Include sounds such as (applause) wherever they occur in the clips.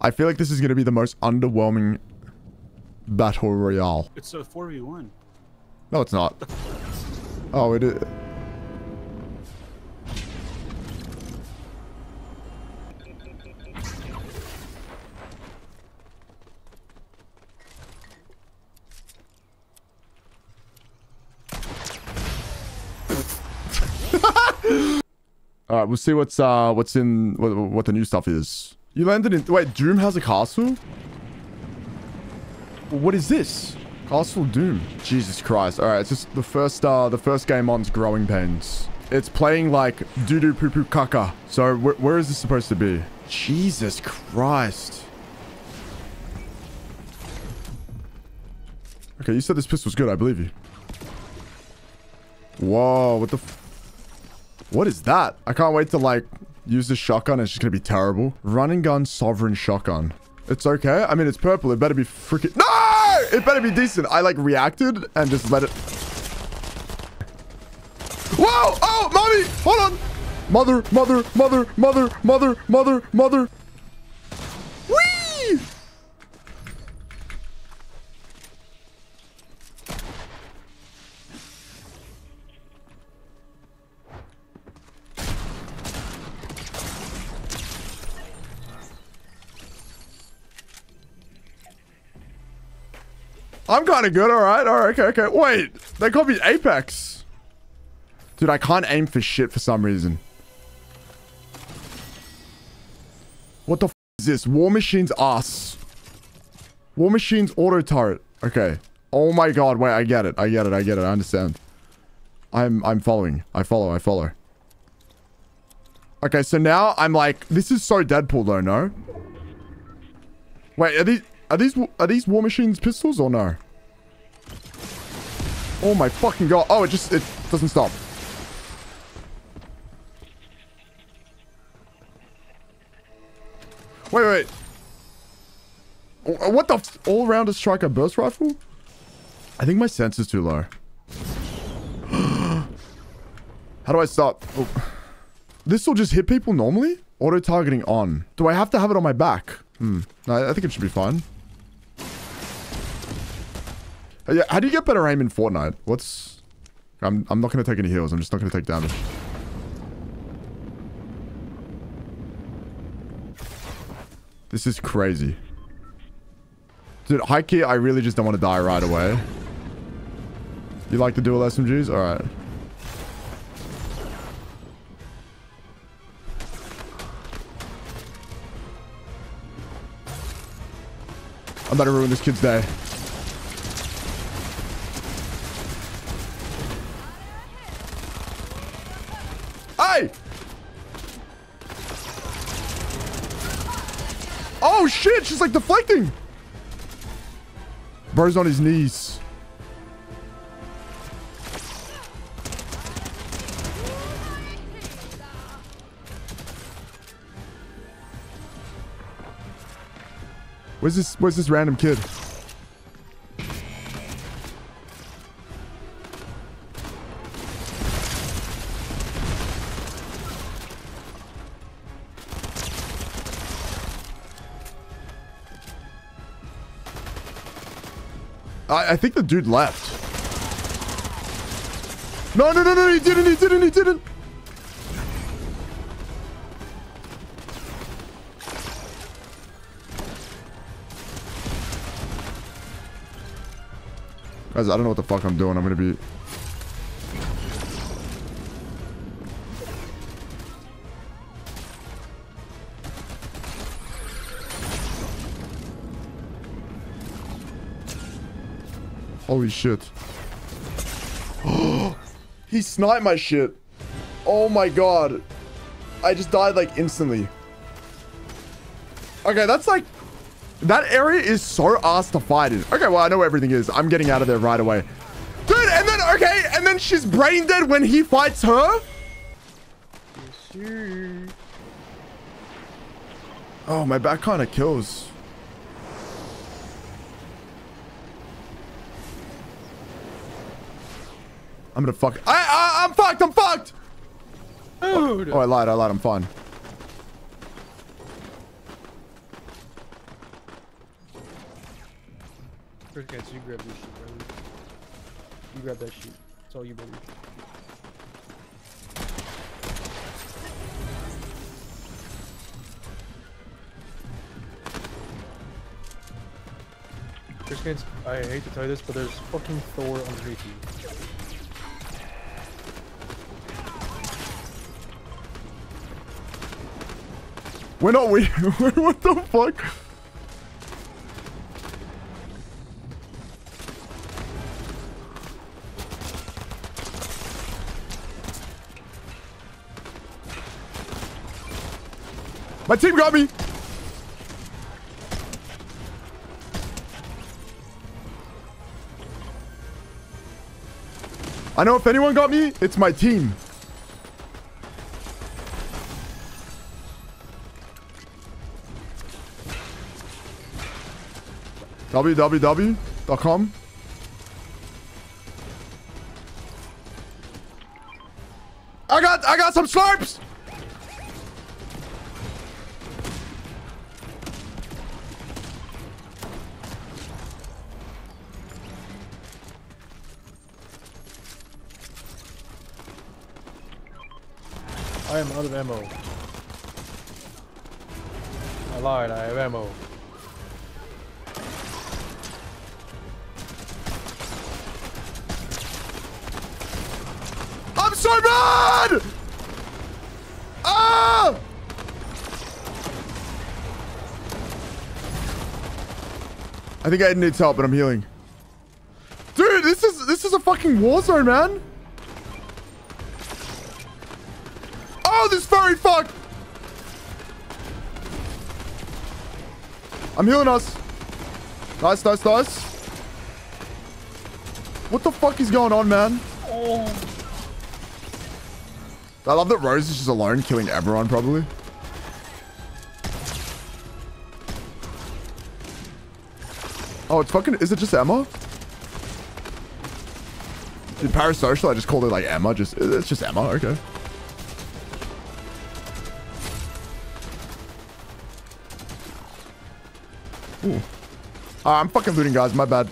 I feel like this is going to be the most underwhelming battle royale. It's a 4v1. No, it's not. Oh, it is. (laughs) All right, we'll see what's uh what's in what, what the new stuff is. You landed in wait, Doom has a castle. What is this? Castle Doom. Jesus Christ. All right, it's just the first uh the first game on's Growing Pains. It's playing like doo doo poo poo caca. So wh where is this supposed to be? Jesus Christ. Okay, you said this pistol's good. I believe you. Whoa, what the what is that? I can't wait to like use this shotgun. It's just gonna be terrible. Running gun sovereign shotgun. It's okay. I mean, it's purple. It better be freaking... No! It better be decent. I like reacted and just let it... Whoa! Oh, mommy! Hold on! Mother, mother, mother, mother, mother, mother, mother. I'm kind of good. All right. All right. Okay. Okay. Wait. They call me Apex. Dude, I can't aim for shit for some reason. What the f is this? War Machine's ass. War Machine's auto turret. Okay. Oh my god. Wait, I get it. I get it. I get it. I understand. I'm I'm following. I follow. I follow. Okay, so now I'm like, this is so Deadpool though, no? Wait, are these are these are these War Machine's pistols or no? Oh my fucking god. Oh, it just it doesn't stop. Wait, wait. What the all-rounder striker burst rifle? I think my sense is too low. (gasps) How do I stop? Oh. This will just hit people normally? Auto-targeting on. Do I have to have it on my back? Hmm. No, I think it should be fine. Uh, yeah, how do you get better aim in Fortnite? What's... I'm, I'm not going to take any heals. I'm just not going to take damage. This is crazy. Dude, high key, I really just don't want to die right away. You like the dual SMGs? Alright. I'm about to ruin this kid's day. Oh shit, she's like deflecting. Bro's on his knees. Where's this where's this random kid? I, I think the dude left. No, no, no, no, he didn't, he didn't, he didn't. Guys, I don't know what the fuck I'm doing. I'm gonna be... Holy shit. (gasps) he sniped my shit. Oh my god. I just died like instantly. Okay, that's like... That area is so ass to fight in. Okay, well, I know where everything is. I'm getting out of there right away. Dude, and then, okay, and then she's brain dead when he fights her? Oh, my back kind of kills. I'm gonna fuck. I, I am fucked. I'm fucked. Dude. Oh, oh, I lied. I lied. I'm fine. First guys, you grab this shit, brother. You grab that shit. It's all you, brother. There's kids, I hate to tell you this, but there's fucking Thor underneath you. We're not we. (laughs) what the fuck? My team got me. I know if anyone got me, it's my team. www.com I got I got some slurps. I am out of ammo. I lied, I have ammo. I'm! Ah! I think Aiden needs help, but I'm healing. Dude, this is this is a fucking war zone, man. Oh, this furry fuck! I'm healing us. Nice, nice, nice. What the fuck is going on, man? I love that Rose is just alone killing everyone, probably. Oh, it's fucking... Is it just Emma? In Parasocial, I just called it like Emma. Just It's just Emma. Okay. Ooh. Uh, I'm fucking looting, guys. My bad.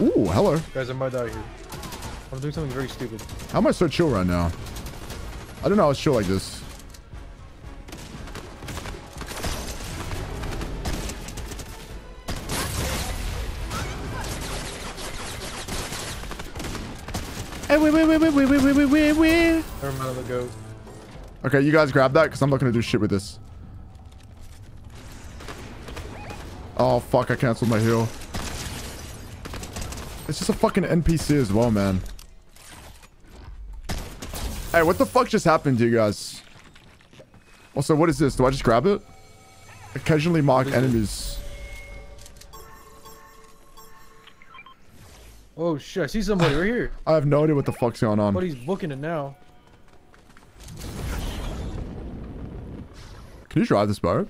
Ooh, hello. Guys, I might die here. I'm doing something very stupid. How am I so chill right now? I don't know I was chill like this. Hey, wait, wait, wait, wait, wait, wait, wait, wait, wait. Never mind the goat. Okay, you guys grab that because I'm not going to do shit with this. Oh, fuck. I canceled my heal. It's just a fucking NPC as well, man. Hey, what the fuck just happened to you guys? Also, what is this? Do I just grab it? Occasionally mark enemies. Oh shit, I see somebody right here. (sighs) I have no idea what the fuck's going on. But he's booking it now. Can you drive this boat?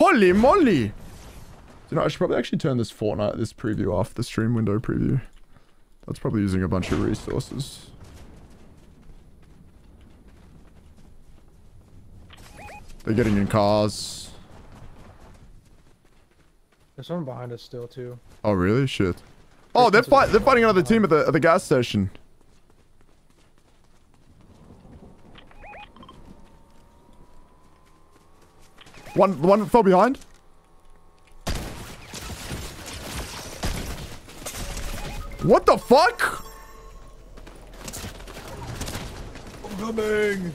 Holy moly! You know, I should probably actually turn this Fortnite, this preview off, the stream window preview. That's probably using a bunch of resources. They're getting in cars. There's someone behind us still too. Oh, really? Shit. Oh, they're, fight they're fighting another team at the, at the gas station. One, one fell behind. What the fuck? I'm coming.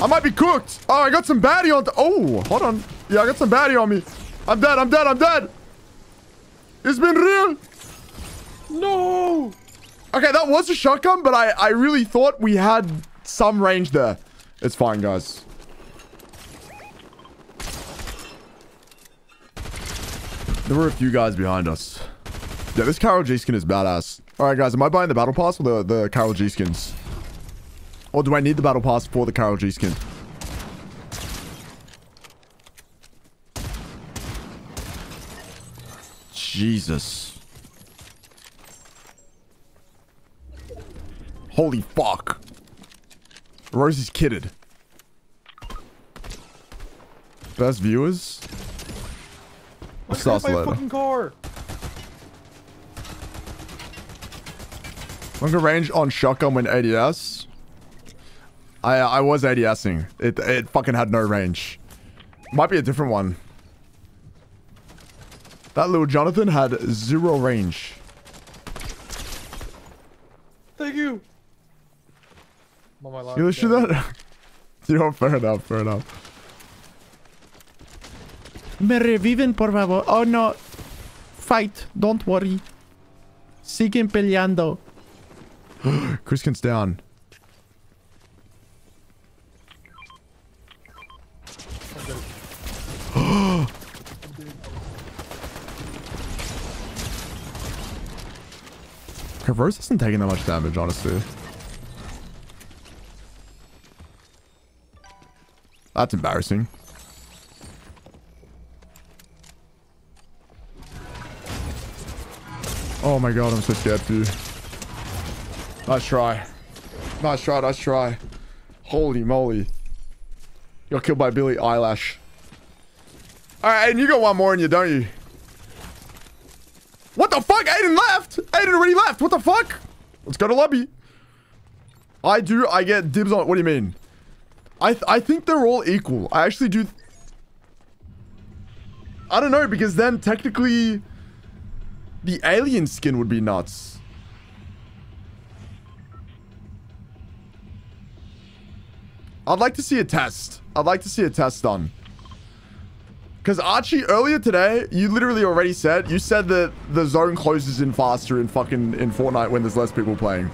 I might be cooked. Oh, I got some baddie on. Oh, hold on. Yeah, I got some baddie on me. I'm dead. I'm dead. I'm dead. It's been real. No. Okay, that was a shotgun, but I, I really thought we had some range there. It's fine, guys. There were a few guys behind us. Yeah, this Karol G skin is badass. Alright, guys, am I buying the battle pass or the, the Karol G skins? Or do I need the battle pass for the Karol G skin? Jesus. Holy fuck. Rosie's kidded. Best viewers? Let's Sauce go by a later. fucking car. Longer range on shotgun when ADS. I uh, I was ADSing. It it fucking had no range. Might be a different one. That little Jonathan had zero range. Thank you. I'm on my line. You listen to that? (laughs) you know, fair enough, fair enough. Me reviven, por favor. Oh no. Fight. Don't worry. Siguen peleando. (gasps) Chriskin's down. (gasps) Rose isn't taking that much damage, honestly. That's embarrassing. Oh my god, I'm so scared for you. Nice try. Nice try, nice try. Holy moly. You got killed by Billie Eilish. Alright, and you got one more in you, don't you? What the fuck? Aiden left! Aiden already left! What the fuck? Let's go to lobby. I do, I get dibs on What do you mean? I, th I think they're all equal. I actually do... I don't know, because then technically... The alien skin would be nuts. I'd like to see a test. I'd like to see a test done. Because Archie, earlier today, you literally already said, you said that the zone closes in faster in fucking in Fortnite when there's less people playing.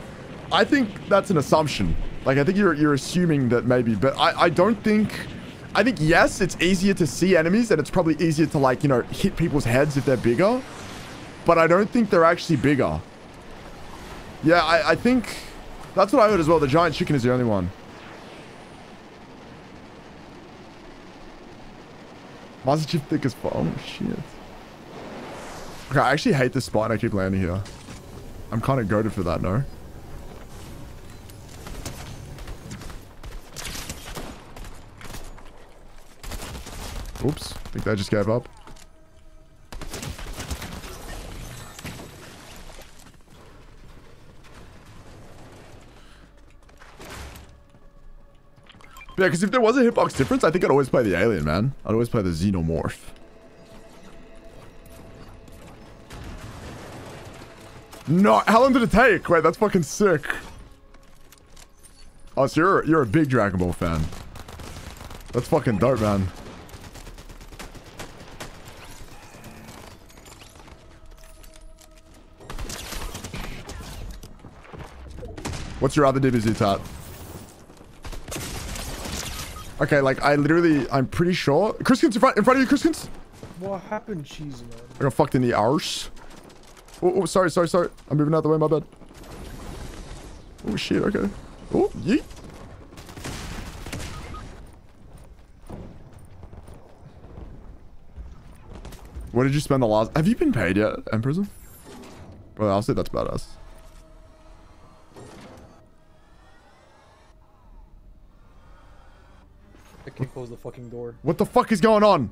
I think that's an assumption. Like, I think you're, you're assuming that maybe, but I, I don't think, I think, yes, it's easier to see enemies and it's probably easier to like, you know, hit people's heads if they're bigger, but I don't think they're actually bigger. Yeah, I, I think that's what I heard as well. The giant chicken is the only one. Master Chief thick as fuck. Oh, shit. Okay, I actually hate this spot and I keep landing here. I'm kind of goaded for that, no? Oops. I think they just gave up. Yeah, because if there was a hitbox difference, I think I'd always play the alien, man. I'd always play the xenomorph. No, how long did it take? Wait, that's fucking sick. Oh, so you're, you're a big Dragon Ball fan. That's fucking dope, man. What's your other DBZ tat? Okay, like, I literally, I'm pretty sure. Chriskins, in front, in front of you, Chriskins. What happened, cheese man? I got fucked in the arse. Oh, oh, sorry, sorry, sorry. I'm moving out the way, my bad. Oh, shit, okay. Oh, yeet. What did you spend the last... Have you been paid yet, Empress? Well, I'll say that's badass. Close the fucking door. What the fuck is going on?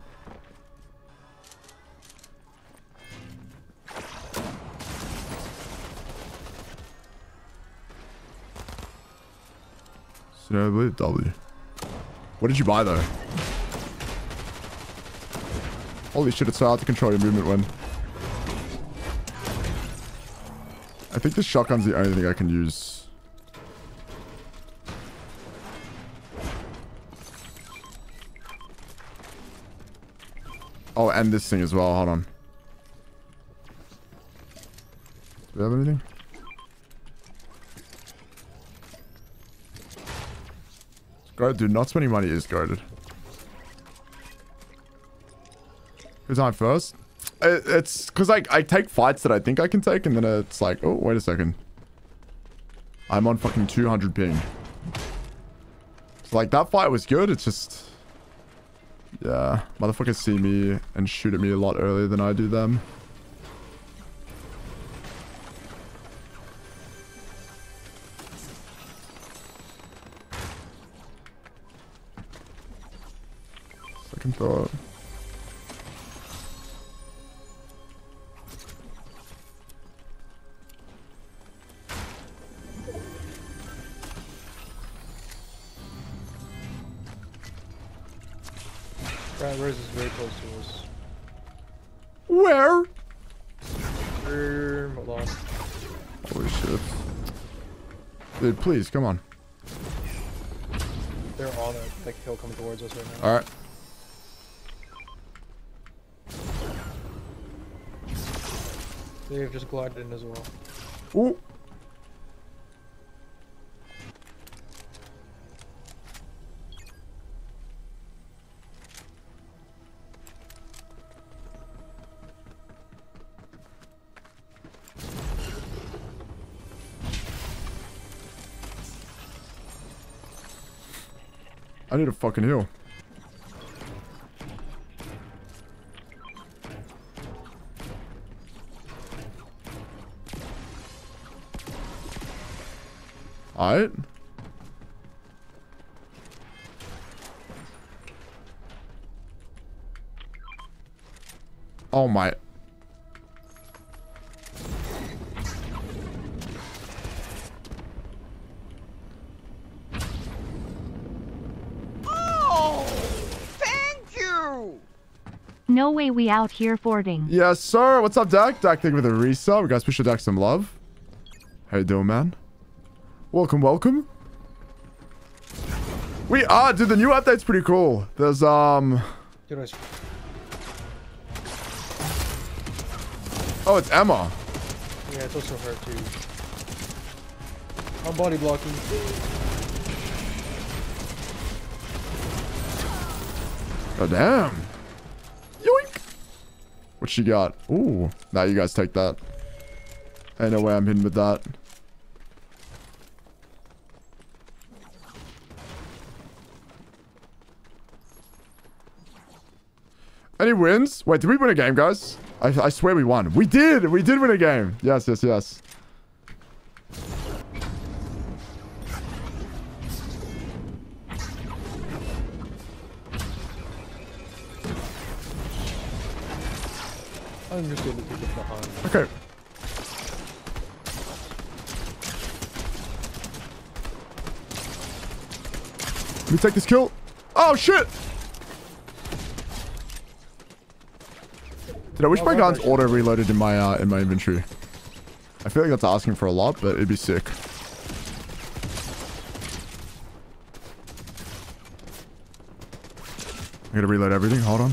Snow W. What did you buy though? Holy shit, it's so hard to control your movement when. I think the shotgun's the only thing I can use. And this thing as well. Hold on. Do we have anything? Go, dude, not spending money is goaded. Who's on first? It, it's because I, I take fights that I think I can take, and then it's like, oh, wait a second. I'm on fucking 200 ping. So, like, that fight was good. It's just... Yeah, motherfuckers see me and shoot at me a lot earlier than I do them. Please, come on. They're on it. Like hill coming towards us right now. Alright. They've just glided in as well. Ooh. Need a fucking heal. Alright. Oh my. Way we out here fording. Yes, sir. What's up, Dak? Dak, thank you for the resub. We got special Dak some love. How you doing, man? Welcome, welcome. We are, dude. The new update's pretty cool. There's um. Dude, I s- Oh, it's Emma. yeah, it's also her too. I'm body blocking. Oh damn. What she got? Ooh. Now you guys take that. Ain't no way I'm hitting with that. Any wins? Wait, did we win a game, guys? I, I swear we won. We did! We did win a game. Yes, yes, yes. I'm just able to keep it behind. Okay. Let me take this kill. Oh, shit! Dude, I wish Oh, my gun's auto-reloaded in my, uh, in my inventory. I feel like that's asking for a lot, but it'd be sick. I gotta reload everything. Hold on.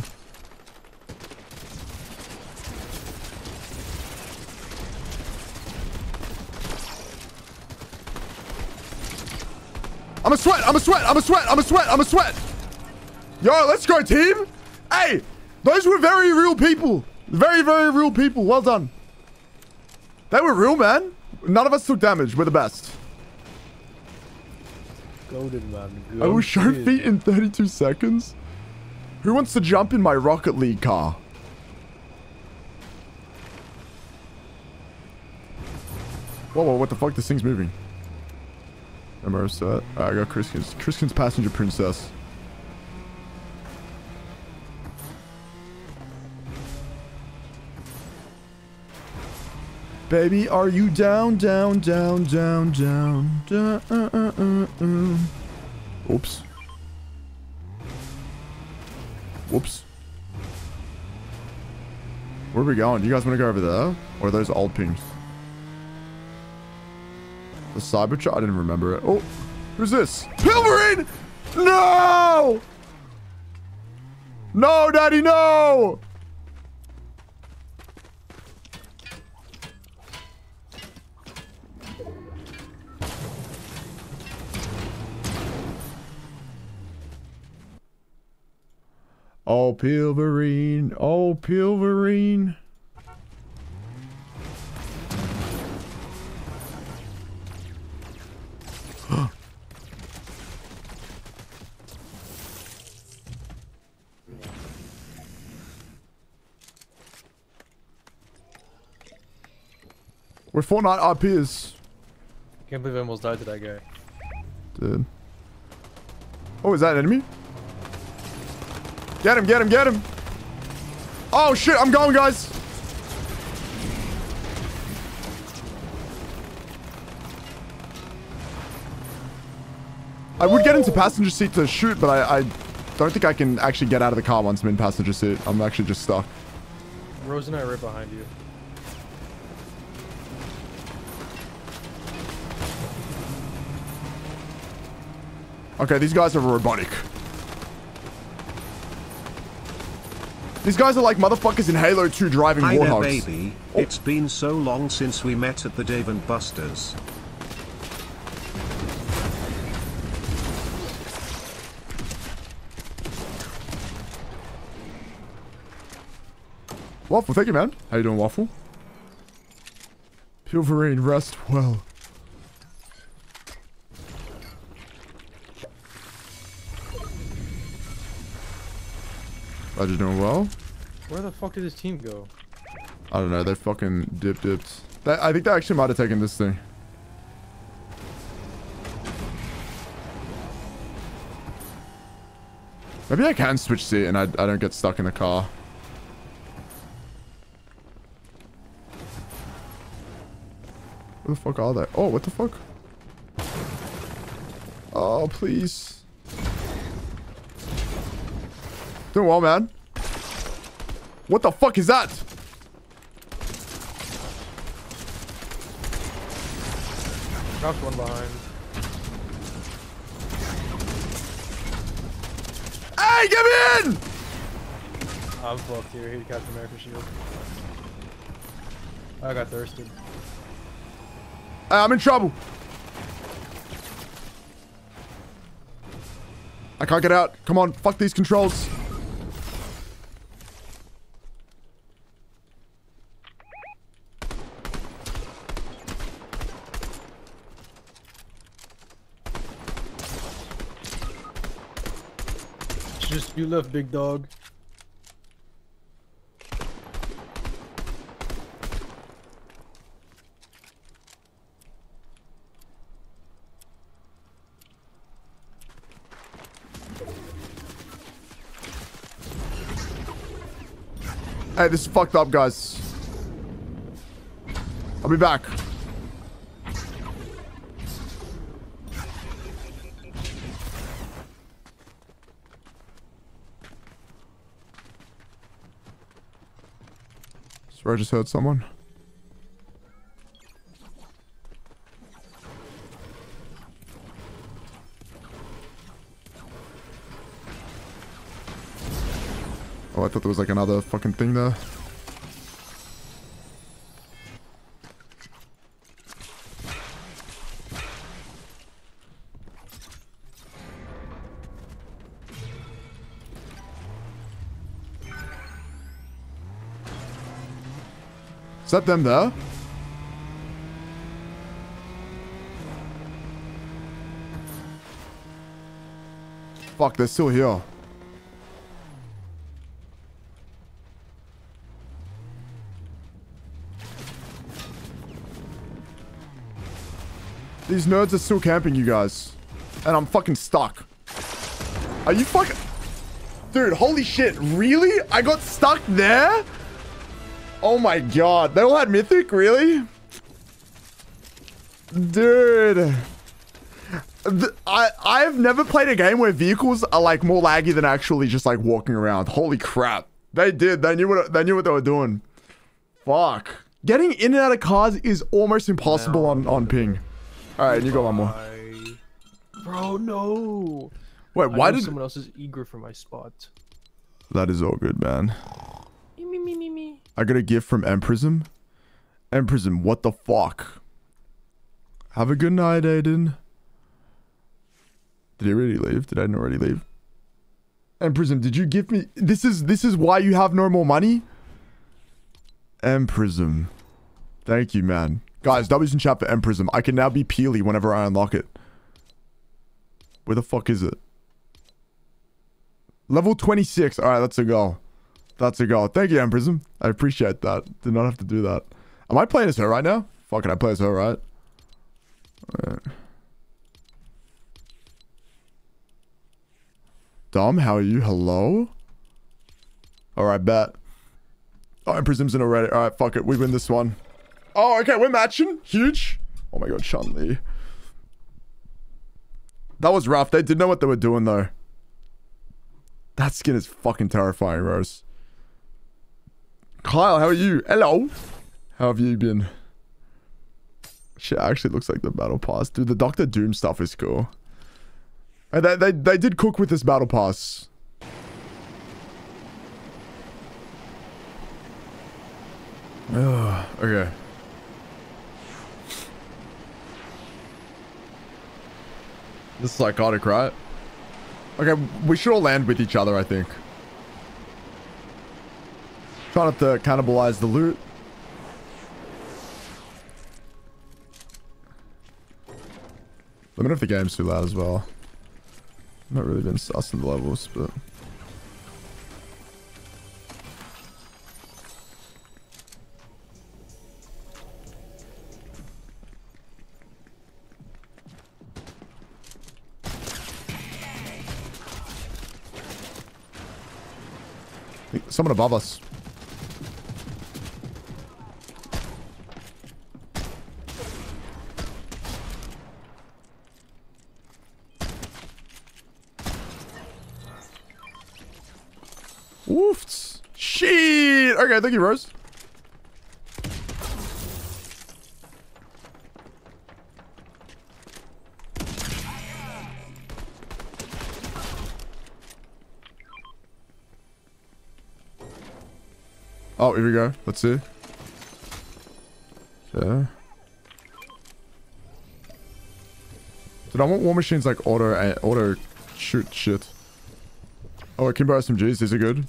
I'm a sweat. I'm a sweat. I'm a sweat. I'm a sweat. I'm a sweat. Yo, let's go, team. Hey, those were very real people. Very, very real people. Well done. They were real, man. None of us took damage. We're the best. Goaded, man. I will show feet in 32 seconds. Who wants to jump in my Rocket League car? Whoa, whoa, what the fuck? This thing's moving. I set? Alright, I got Chriskin's. Chriskin's passenger princess. Baby, are you down, down, down, down, down, down? Uh, uh, uh, uh. Oops. Whoops. Where are we going? You guys want to go over there? Or are those old pings? The Cybertruck? I didn't remember it. Oh, who's this? Peelverine! No! No, Daddy, no! Oh, Peelverine. Oh, Peelverine. We're Fortnite RPs, Can't believe I almost died to that guy. dude. Oh, is that an enemy? Get him, get him, get him. Oh, shit. I'm going, guys. I would get into passenger seat to shoot, but I, I don't think I can actually get out of the car once I'm in passenger seat. I'm actually just stuck. Rose and I are right behind you. Okay, these guys are robotic. These guys are like motherfuckers in Halo 2 driving Hi there, warthogs. baby. Oh. It's been so long since we met at the Dave and Buster's. Waffle, thank you, man. How you doing, Waffle? Peelverine, rest well. Glad you're doing well. Where the fuck did his team go? I don't know. They fucking dip dipped. They, I think they actually might have taken this thing. Maybe I can switch seat and I, I don't get stuck in the car. Where the fuck are they? Oh, what the fuck? Oh, please. Doing well, man. What the fuck is that? Knocked one behind. Hey, get me in! I'm fucked here. He Captain America shield. I got thirsted. Hey, I'm in trouble. I can't get out. Come on, fuck these controls. It's just you left, big dog. Hey, this is fucked up, guys. I'll be back. Swear I just heard someone. Oh, I thought there was like another fucking thing there. Is that them there? Fuck, they're still here. These nerds are still camping, you guys. And I'm fucking stuck. Are you fucking... Dude, holy shit. Really? I got stuck there? Oh my god. They all had Mythic? Really? Dude. Th- I, I've never played a game where vehicles are like more laggy than actually just like walking around. Holy crap. They did. They knew what they knew what they were doing. Fuck. Getting in and out of cars is almost impossible on, on ping. Alright, you got one more. Bro, no. Wait, why did... someone else is eager for my spot? That is all good, man. Me, me, me, me. I got a gift from Emprism. Emprism, what the fuck? Have a good night, Aiden. Did he already leave? Did Aiden already leave? Emprism, did you give me... This is this is why you have no more money? Emprism. Thank you, man. Guys, W's in chat for Emprism. I can now be Peely whenever I unlock it. Where the fuck is it? Level 26. Alright, a go. That's a go. Thank you, Emprism. I appreciate that. Did not have to do that. Am I playing as her right now? Fuck it, I play as her, right? Alright. Dom, how are you? Hello? All right, bet. Oh, and Prism's in already. All right, fuck it. We win this one. Oh, okay. We're matching. Huge. Oh my god, Chun Li. That was rough. They didn't know what they were doing, though. That skin is fucking terrifying, Rose. Kyle, how are you? Hello. How have you been? Shit actually looks like the battle pass. Dude, the Doctor Doom stuff is cool. And they, they, they did cook with this battle pass. Ugh, (sighs) okay. This is psychotic, right? Okay, we should all land with each other, I think. Try not to cannibalize the loot. Let me know if the game's too loud as well. Not really been sussing the levels, but... Someone above us. Thank you, Rose. Oh, here we go. Let's see. Okay. Dude, I want War Machines like auto auto shoot shit. Oh, Kimbo SMGs. These are good.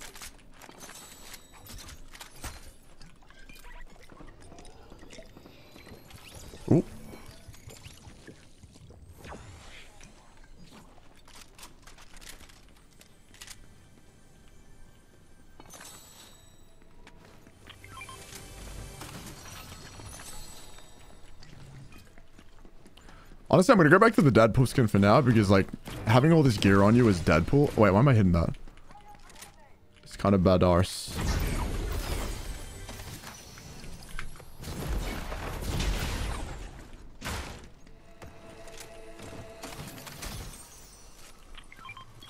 Honestly, I'm gonna go back to the Deadpool skin for now because like having all this gear on you is Deadpool. Wait, why am I hitting that? It's kind of bad arse.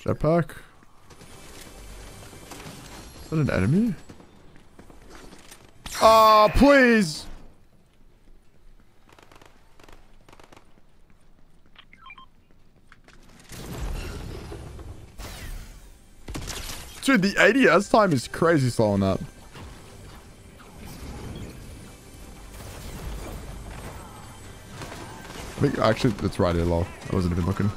Jetpack. Is that an enemy? Ah, please! Dude, the ADS time is crazy slow on that. I think actually that's right here, lol. I wasn't even looking.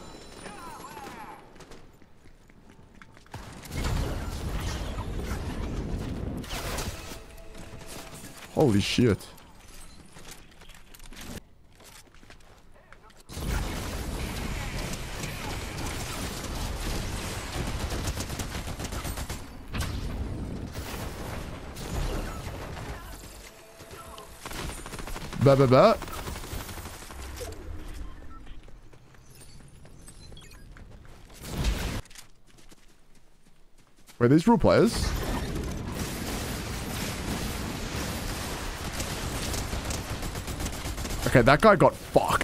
Holy shit. Ba ba ba. Wait, these real players? Okay, that guy got fucked.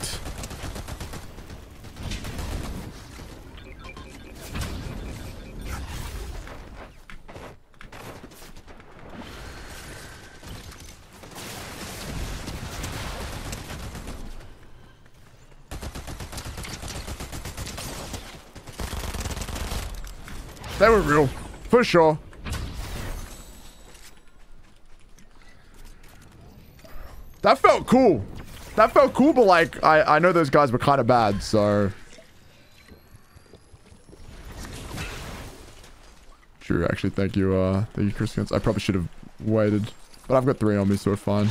Sure. That felt cool. That felt cool, but like, I, I know those guys were kind of bad, so... True, actually, thank you, uh, thank you, Chris. I probably should have waited. But I've got three on me, so we're fine.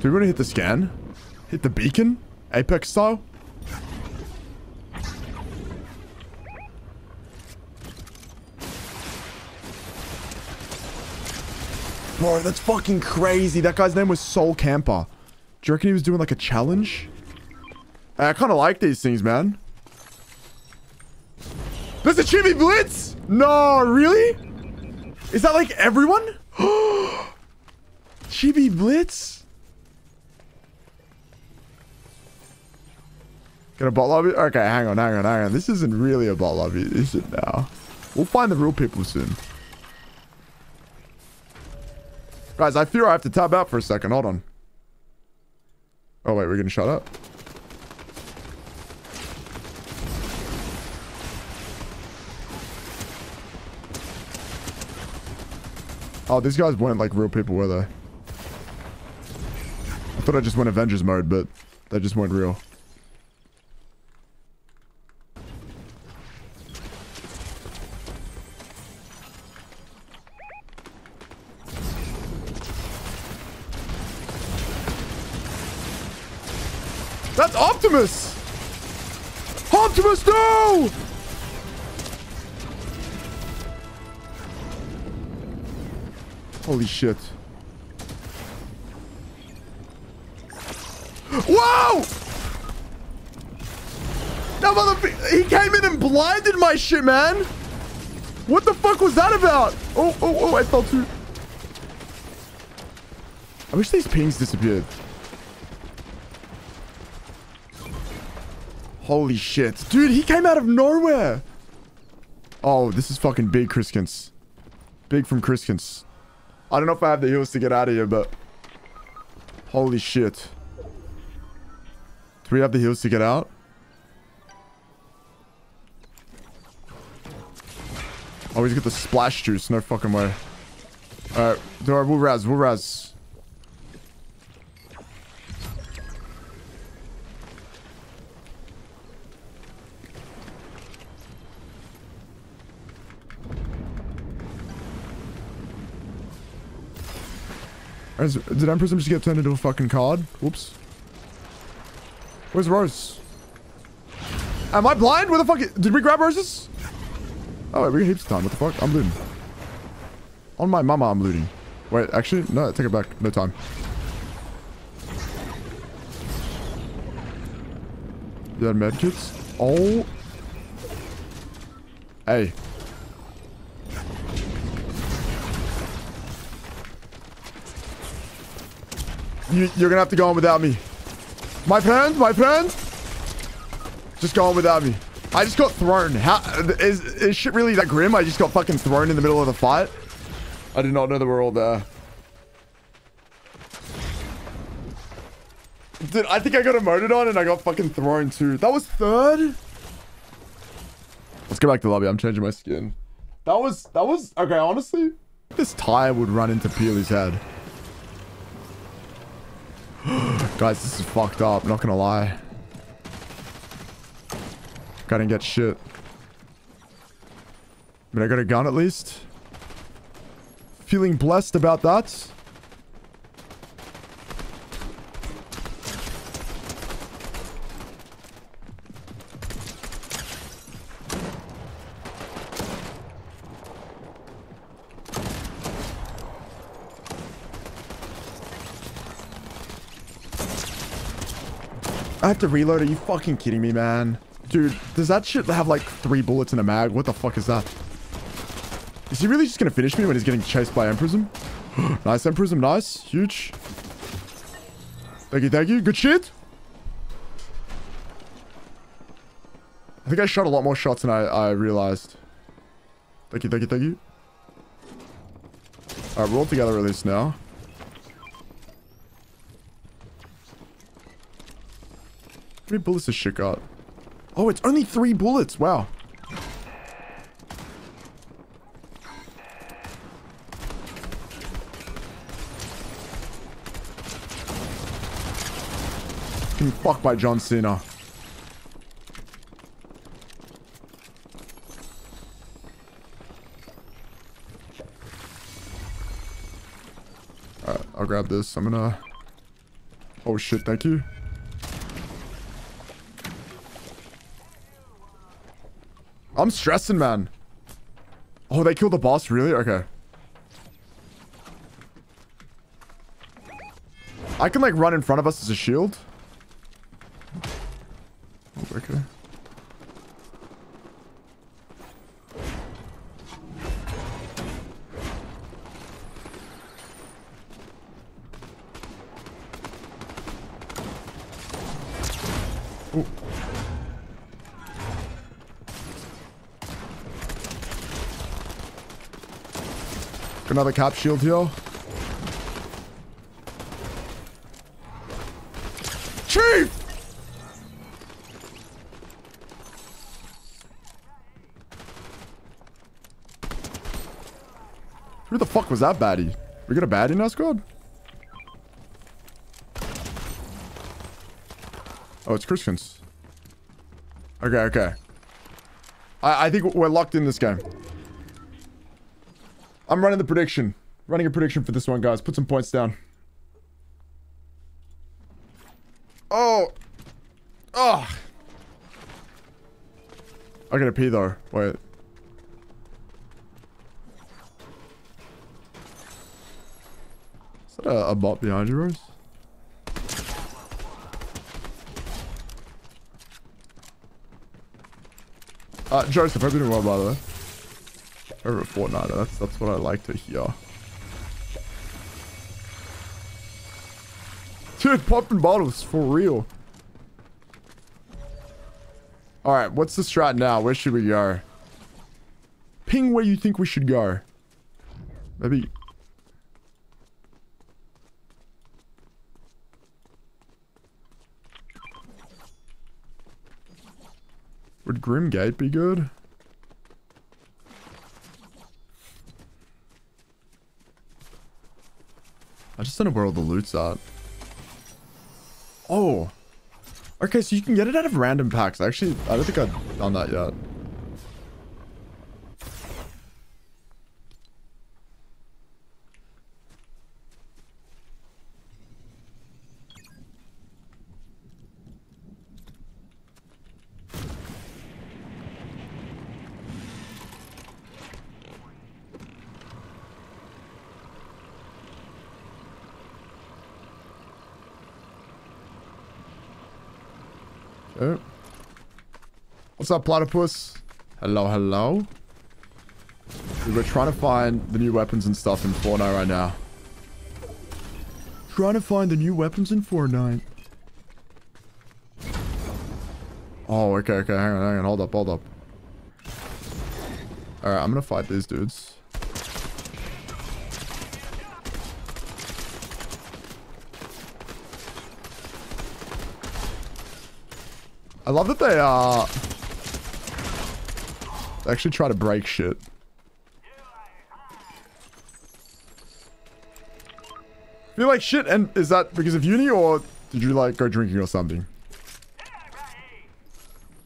Do we want to hit the scan? Hit the beacon? Apex style? Bro, that's fucking crazy. That guy's name was Soul Camper. Do you reckon he was doing like a challenge? I kind of like these things, man. There's a Chibi Blitz? No, really? Is that like everyone? (gasps) Chibi Blitz? Get a bot lobby? Okay, hang on, hang on, hang on. This isn't really a bot lobby, is it now? We'll find the real people soon. Guys, I fear I have to tab out for a second. Hold on. Oh, wait, we're getting shut up. Oh, these guys weren't like real people, were they? I thought I just went Avengers mode, but they just weren't real. That's Optimus! Optimus, no! Holy shit. Whoa! That motherfucker, he came in and blinded my shit, man. What the fuck was that about? Oh, oh, oh, I fell too. I wish these pings disappeared. Holy shit. Dude, he came out of nowhere. Oh, this is fucking big Kriskins. Big from Kriskins. I don't know if I have the heals to get out of here, but... Holy shit. Do we have the heals to get out? Oh, he's got the splash juice. No fucking way. Alright, we'll raz, we'll raz. Is- Did Empress just get turned into a fucking card? Whoops. Where's Rose? Am I blind? Where the fuck? Did we grab roses? Oh, wait, we got heaps of time. What the fuck? I'm looting. On my mama, I'm looting. Wait, actually, no, take it back. No time. You had medkits? Oh. Hey. You, you're gonna have to go on without me. My friend, my friend. Just go on without me. I just got thrown. How is is shit really that grim? I just got fucking thrown in the middle of the fight. I did not know they were all there. Dude, I think I got emoted on and I got fucking thrown too. That was third. Let's go back to the lobby. I'm changing my skin. That was that was okay. Honestly, this tire would run into Peely's head. (gasps) Guys, this is fucked up. Not gonna lie. Didn't get shit. But I got a gun at least. Feeling blessed about that. I have to reload. Are you fucking kidding me, man? Dude, does that shit have like three bullets in a mag? What the fuck is that? Is he really just gonna finish me when he's getting chased by Empressm? (gasps) nice, Empressm. Nice. Huge. Thank you, thank you. Good shit. I think I shot a lot more shots than I, I realized. Thank you, thank you, thank you. Alright, we're all together at least now. Many bullets this shit got? Oh, it's only three bullets. Wow. Getting fucked by John Cena. Alright, I'll grab this. I'm gonna... Oh shit, thank you. I'm stressing, man. Oh, they killed the boss? Really? Okay. I can, like, run in front of us as a shield. Another cap shield here. Chief! Who the fuck was that baddie? We got a baddie in our squad? Oh, it's Christians. Okay, okay. I, I think we're locked in this game. I'm running the prediction. Running a prediction for this one, guys. Put some points down. Oh. Oh. I gotta pee though. Wait. Is that a, a bot behind you, Rose? Uh, Joseph, hope you're doing well, by the way. A fortnight, that's, that's what I like to hear. Dude, popping bottles, for real. Alright, what's the strat now? Where should we go? Ping where you think we should go. Maybe... Would Grimgate be good? I just don't know where all the loot's at. Oh. Okay, so you can get it out of random packs. Actually, I don't think I've done that yet. Up, platypus? Hello, hello. We're trying to find the new weapons and stuff in Fortnite right now. Trying to find the new weapons in Fortnite. Oh, okay, okay. Hang on, hang on. Hold up, hold up. Alright, I'm gonna fight these dudes. I love that they, uh... actually try to break shit. Feel like shit, and is that because of uni, or did you, like, go drinking or something?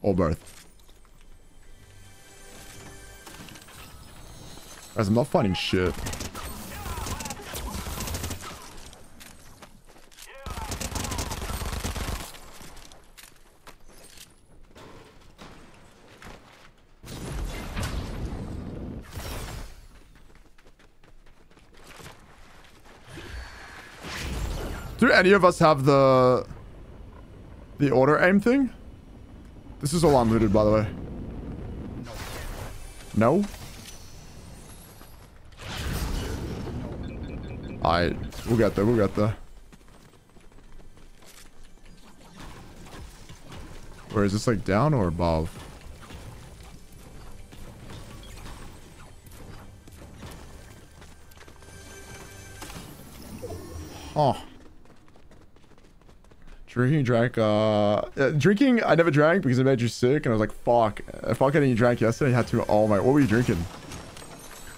Or both? Guys, I'm not finding shit. Do any of us have the the auto aim thing? This is all unlooted, by the way. No? Alright, we'll get there, we'll get there. Where is this like down or above? Oh. Drinking, drank, uh, uh, drinking, I never drank because it made you sick, and I was like, fuck. If I getting you drank yesterday, I had to, oh my, what were you drinking?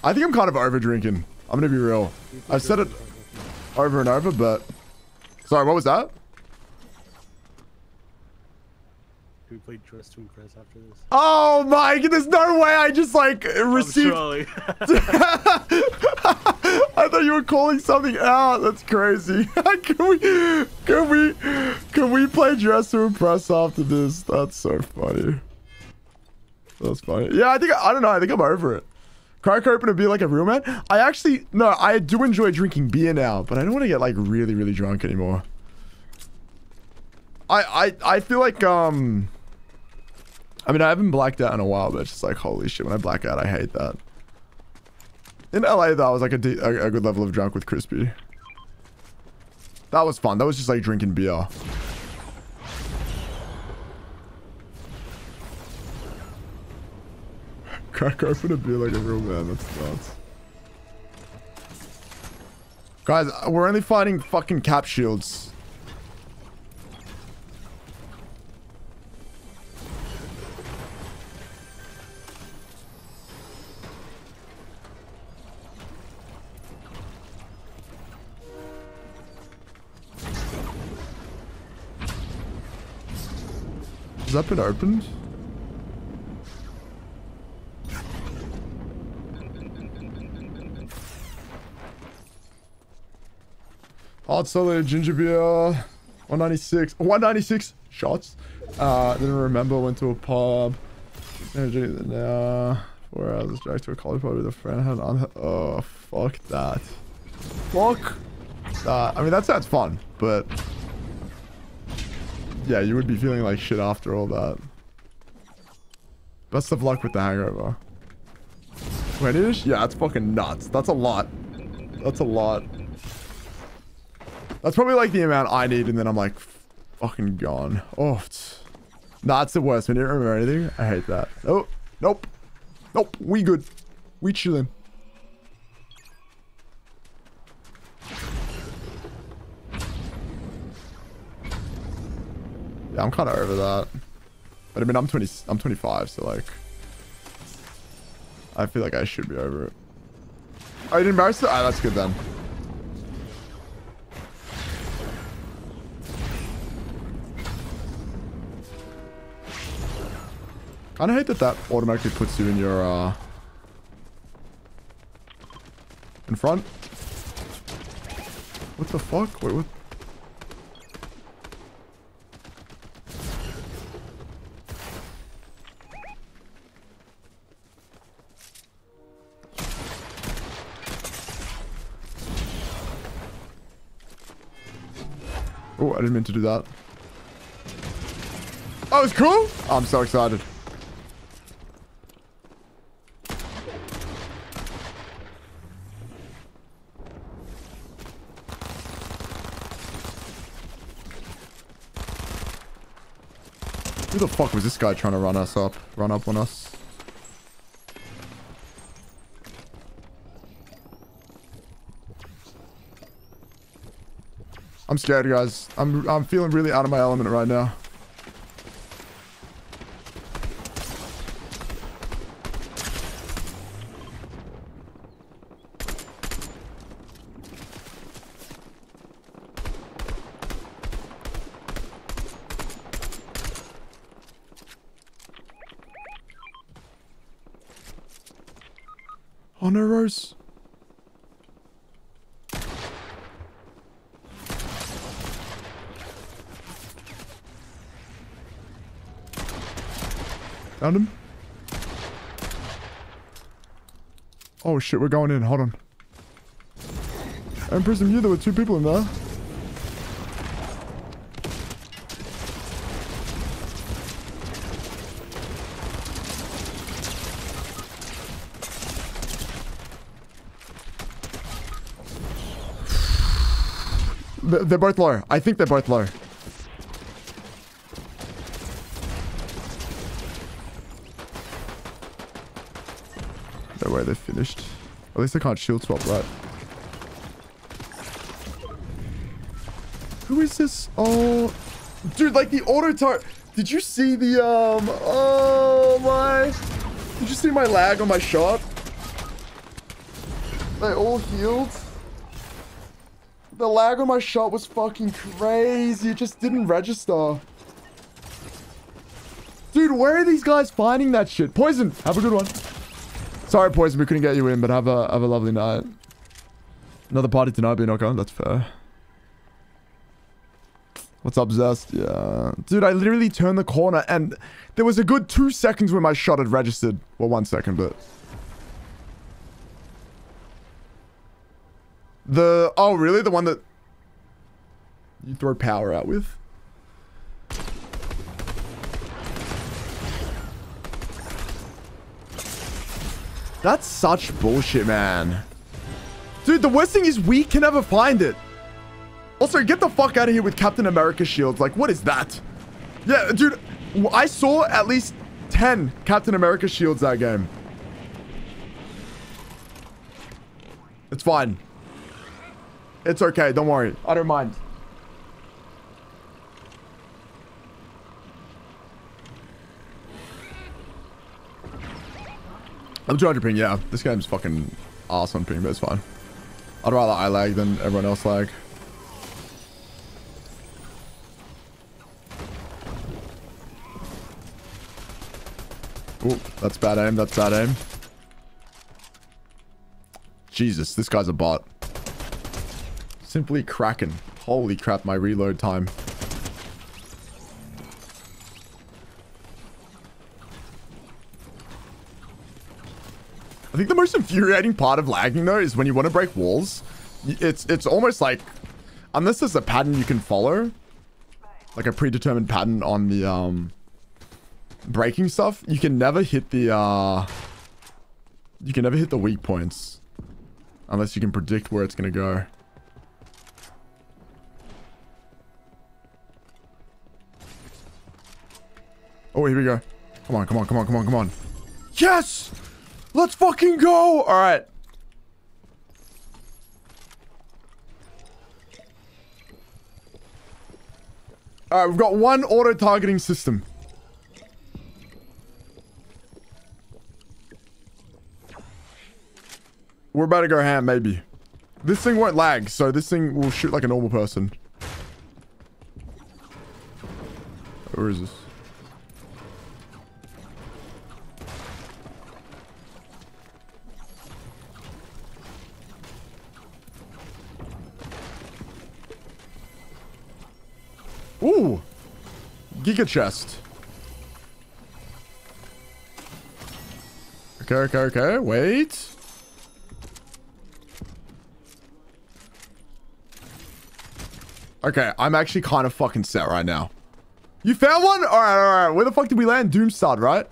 I think I'm kind of over drinking. I'm gonna be real. I've said it over and over, but... Sorry, what was that? We played Dress to Impress after this. Oh my, there's no way I just like received... (laughs) (laughs) I thought you were calling something out. That's crazy. (laughs) can we, can we, can we play Dress to Impress after this? That's so funny. That's funny. Yeah, I think, I don't know. I think I'm over it. Crack open and be like a real man. I actually, no, I do enjoy drinking beer now, but I don't want to get like really, really drunk anymore. I, I, I feel like, um, I mean, I haven't blacked out in a while, but it's just like, holy shit, when I black out, I hate that. In LA, though, I was like a, a, a good level of drunk with Crispy. That was fun. That was just like drinking beer. (laughs) Crack open a beer like a real man. That's nuts. Guys, we're only fighting fucking cap shields. Has that been opened? Hot solid ginger beer, 196, 196 shots. Uh, didn't remember, went to a pub. Now, four hours drive to a college party with a friend. Had on, oh, fuck that. Fuck that. I mean, that sounds fun, but yeah, you would be feeling like shit after all that. Best of luck with the hangover. 20ish? Yeah, that's fucking nuts. That's a lot. That's a lot. That's probably like the amount I need, and then I'm like, fucking gone. Oh. Nah, it's the worst. We didn't remember anything. I hate that. Oh, nope. Nope. We good. We chilling. Yeah, I'm kind of over that. But I mean, I'm 20. I'm 25, so like, I feel like I should be over it. Oh, you didn't embarrass it? Ah, that's good then. Kind of hate that that automatically puts you in your, uh... In front. What the fuck? Wait, what? Oh, I didn't mean to do that. Oh, it's cool? I'm so excited. Who the fuck was this guy trying to run us up? Run up on us? I'm scared, guys. I'm I'm feeling really out of my element right now. Oh no, Rose. Found him. Oh shit, we're going in. Hold on. And you, there were two people in there. Th- They're both low. I think they're both low. Way they're finished. At least they can't shield swap, right? Who is this? Oh, dude, like the auto tar. Did you see the um? Oh my! Did you see my lag on my shot? They all healed. The lag on my shot was fucking crazy. It just didn't register. Dude, where are these guys finding that shit? Poison, have a good one. Sorry, Poison, we couldn't get you in, but have a have a lovely night. Another party tonight, Binoco. That's fair. What's up, Zest? Yeah. Dude, I literally turned the corner and there was a good two seconds where my shot had registered. Well, one second, but... The... Oh, really? The one that... You throw power out with? That's such bullshit, man. Dude, the worst thing is we can never find it. Also, get the fuck out of here with Captain America shields. Like, what is that? Yeah, dude, I saw at least 10 Captain America shields that game. It's fine. It's okay. Don't worry. I don't mind. I'm 200 ping, yeah. This game's fucking awesome ping, but it's fine. I'd rather I lag than everyone else lag. Ooh, that's bad aim, that's bad aim. Jesus, this guy's a bot. Simply cracking. Holy crap, my reload time. I think the most infuriating part of lagging though is when you want to break walls. It's it's almost like unless there's a pattern you can follow, like a predetermined pattern on the um breaking stuff, you can never hit the uh you can never hit the weak points unless you can predict where it's going to go. Oh, here we go. Come on, come on, come on, come on, come on. Yes! Let's fucking go! Alright. Alright, we've got one auto-targeting system. We're about to go ham, maybe. This thing won't lag, so this thing will shoot like a normal person. Where is this? Giga chest. Okay, okay, okay. Wait. Okay, I'm actually kind of fucking set right now. You found one? Alright, alright. Where the fuck did we land? Doomstadt, right?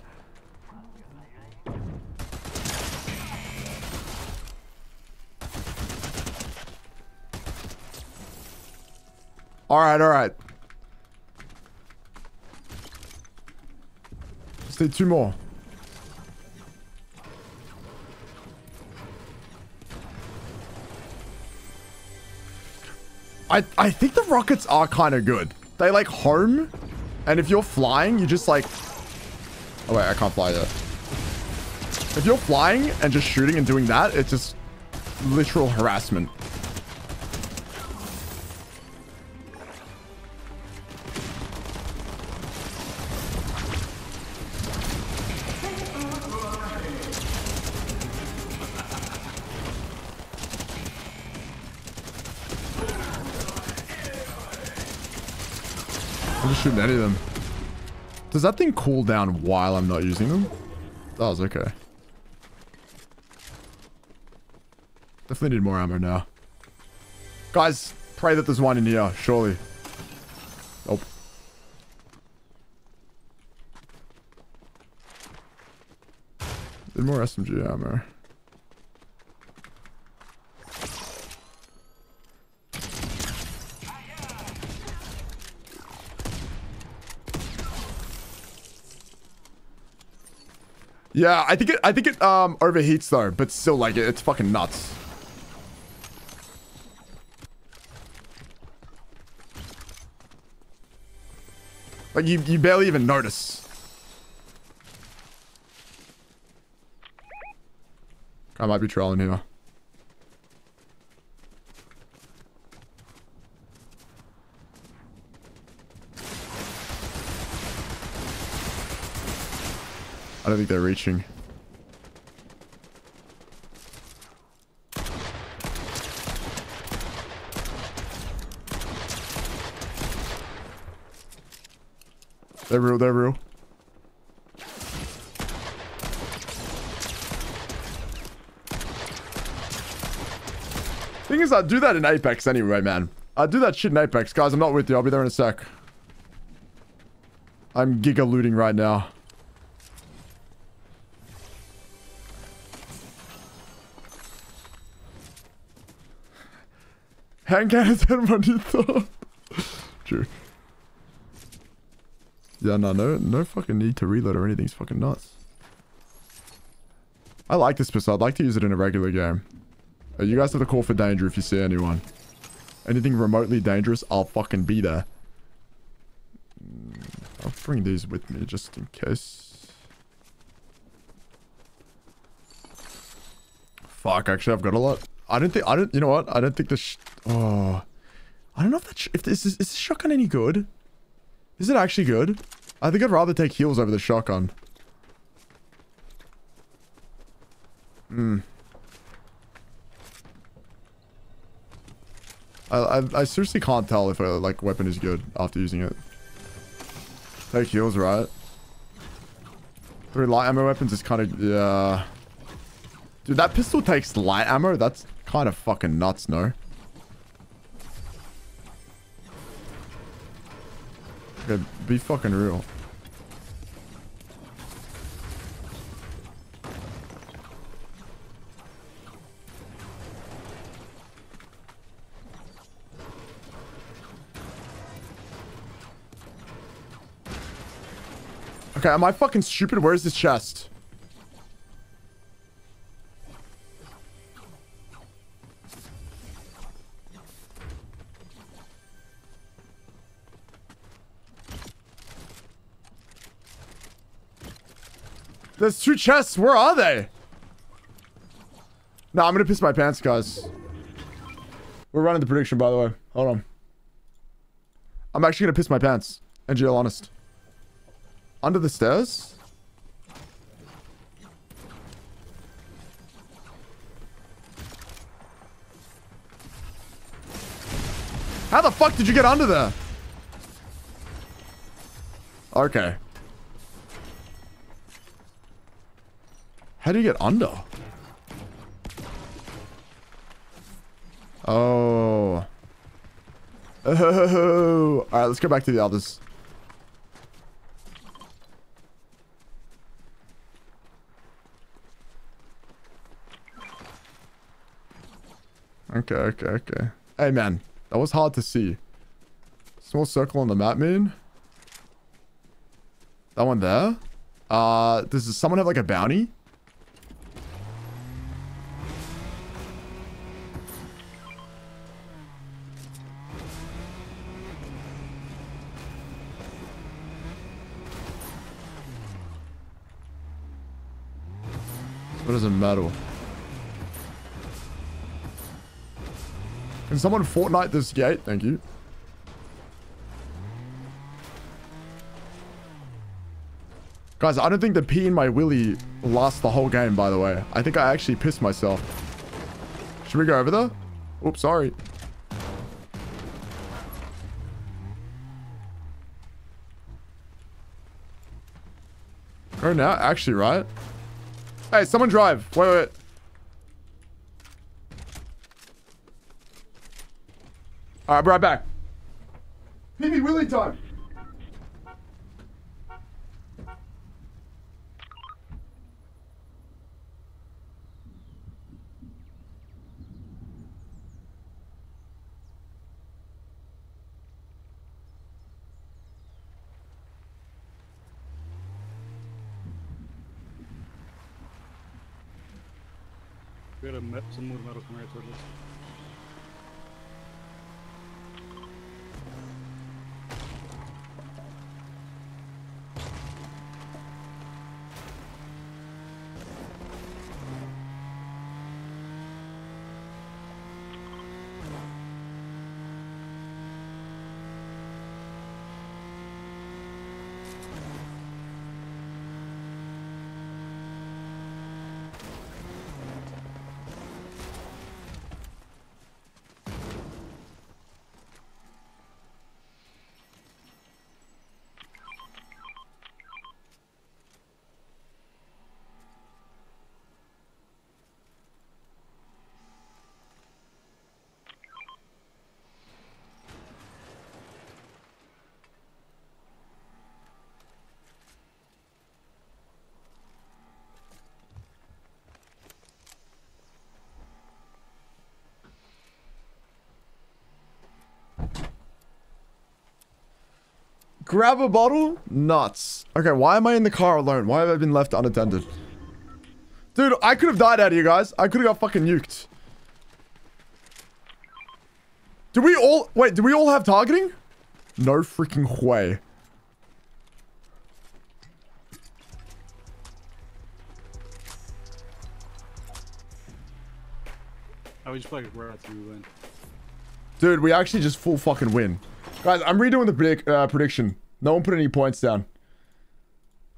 Alright, alright. Just need two more. I, I think the rockets are kind of good. They like home, and if you're flying, you just like... Oh wait, I can't fly yet. If you're flying and just shooting and doing that, it's just literal harassment. Any of them. Does that thing cool down while I'm not using them? That was okay. Definitely need more ammo now. Guys, pray that there's one in here, surely. Nope. Need more SMG ammo. Yeah, I think it I think it um overheats though, but still like it, it's fucking nuts. Like you you barely even notice. I might be trolling here. I don't think they're reaching. They're real, they're real. Thing is, I do that in Apex anyway, man. I do that shit in Apex. Guys, I'm not with you. I'll be there in a sec. I'm giga looting right now. Money thought. True. Yeah, no, no, no fucking need to reload or anything. It's fucking nuts. I like this pistol. I'd like to use it in a regular game. Uh, You guys have to call for danger if you see anyone. Anything remotely dangerous, I'll fucking be there. Mm, I'll bring these with me just in case. Fuck, actually, I've got a lot. I don't think, I don't, you know what? I don't think this, oh. I don't know if that, if this is, is this shotgun any good? Is it actually good? I think I'd rather take heals over the shotgun. Hmm. I, I, I seriously can't tell if a like weapon is good after using it. Take heals, right? Three light ammo weapons is kind of yeah. Dude, that pistol takes light ammo. That's kind of fucking nuts, no? Okay, be fucking real. Okay, am I fucking stupid? Where's this chest? There's two chests. Where are they? No, I'm gonna piss my pants, guys. We're running the prediction, by the way. Hold on. I'm actually gonna piss my pants. NGL honest. Under the stairs? How the fuck did you get under there? Okay. How do you get under? Oh. Oh. (laughs) Alright, let's go back to the others. Okay, okay, okay. Hey, man. That was hard to see. Small circle on the map, man. That one there? Uh, does someone have like a bounty? What does it matter? Can someone Fortnite this gate? Thank you. Guys, I don't think the pee in my willy lasts the whole game, by the way. I think I actually pissed myself. Should we go over there? Oops, sorry. Go now? Actually, right? Hey, someone drive. Wait, wait. All right, be right back. PB Willy time. Met some more metal coming right towards us. Grab a bottle? Nuts. Okay, why am I in the car alone? Why have I been left unattended? Dude, I could have died out of here, guys. I could have got fucking nuked. Do we all... Wait, do we all have targeting? No freaking way. Oh, we just play Rare through win. Dude, we actually just full fucking win. Guys, I'm redoing the predic uh, prediction. No one put any points down.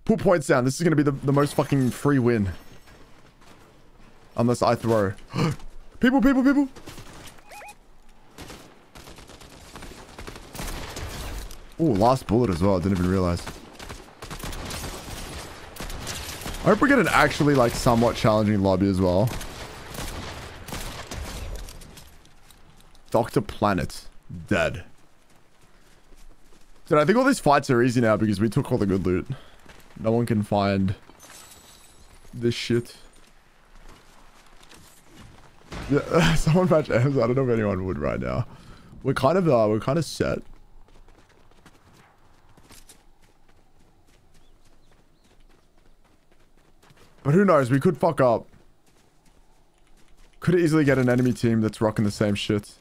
Put points down. This is going to be the, the most fucking free win. Unless I throw. (gasps) people, people, people. Oh, last bullet as well. I didn't even realize. I hope we get an actually, like, somewhat challenging lobby as well. Dr. Planet. Dead. Dude, I think all these fights are easy now because we took all the good loot. No one can find this shit. Yeah, (laughs) someone patch M's. I don't know if anyone would right now. We're kind of, uh, we're kind of set. But who knows? We could fuck up. Could easily get an enemy team that's rocking the same shit.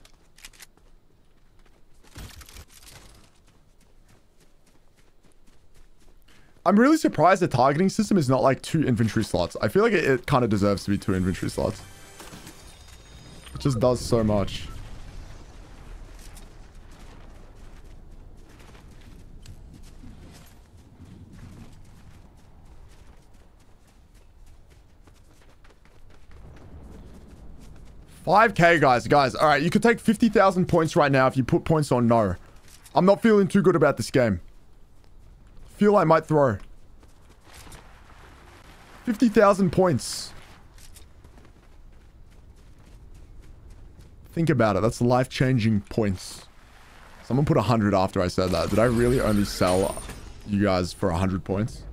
I'm really surprised the targeting system is not like two inventory slots. I feel like it, it kind of deserves to be two inventory slots. It just does so much. Five K, guys, guys. All right, you could take fifty thousand points right now if you put points on no. I'm not feeling too good about this game. Feel I might throw. 50,000 points. Think about it. That's life-changing points. Someone put 100 after I said that. Did I really only sell you guys for 100 points?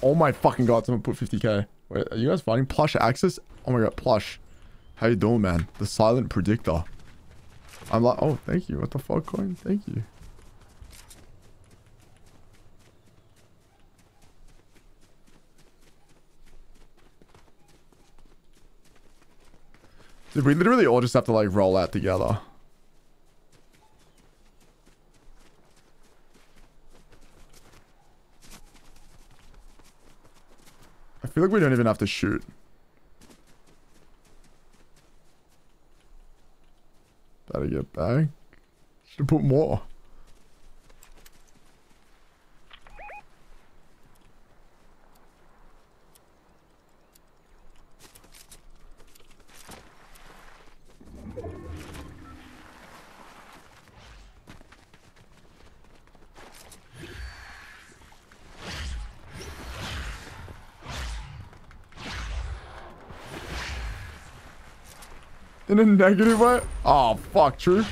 Oh my fucking god, someone put 50k. Wait, are you guys finding plush access? Oh my god, plush. How you doing, man? The silent predictor. I'm like, oh, thank you. What the fuck, coin? Thank you. We literally all just have to like roll out together. I feel like we don't even have to shoot. Better get back. Should put more. In a negative way? Oh, fuck, true.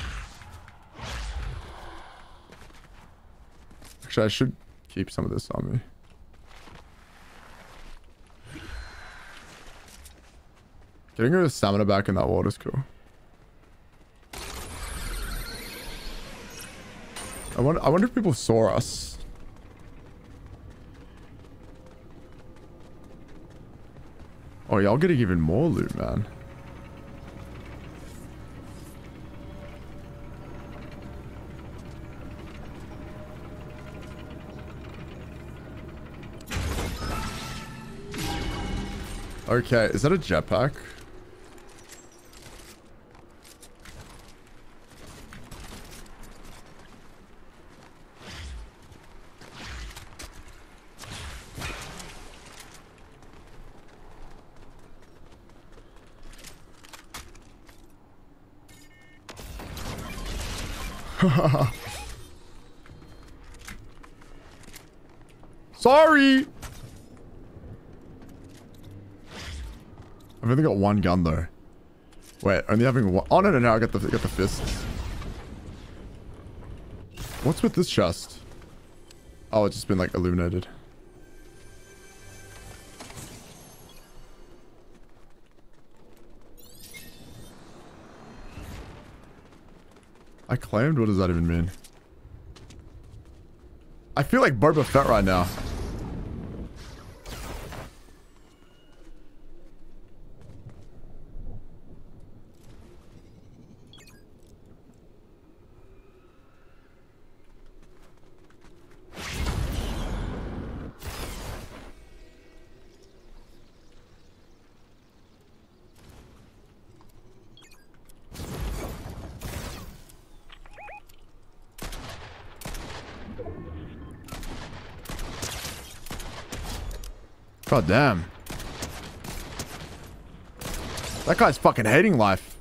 Actually, I should keep some of this on me. Getting her stamina back in that water is cool. I wonder, I wonder if people saw us. Oh, y'all getting even more loot, man. Okay, is that a jetpack? (laughs) Sorry! Only got one gun though. Wait, only having one. Oh no no no! I got the got the fists. What's with this chest? Oh, it's just been like illuminated. I claimed? What does that even mean? I feel like Boba Fett right now. God damn. That guy's fucking hating life.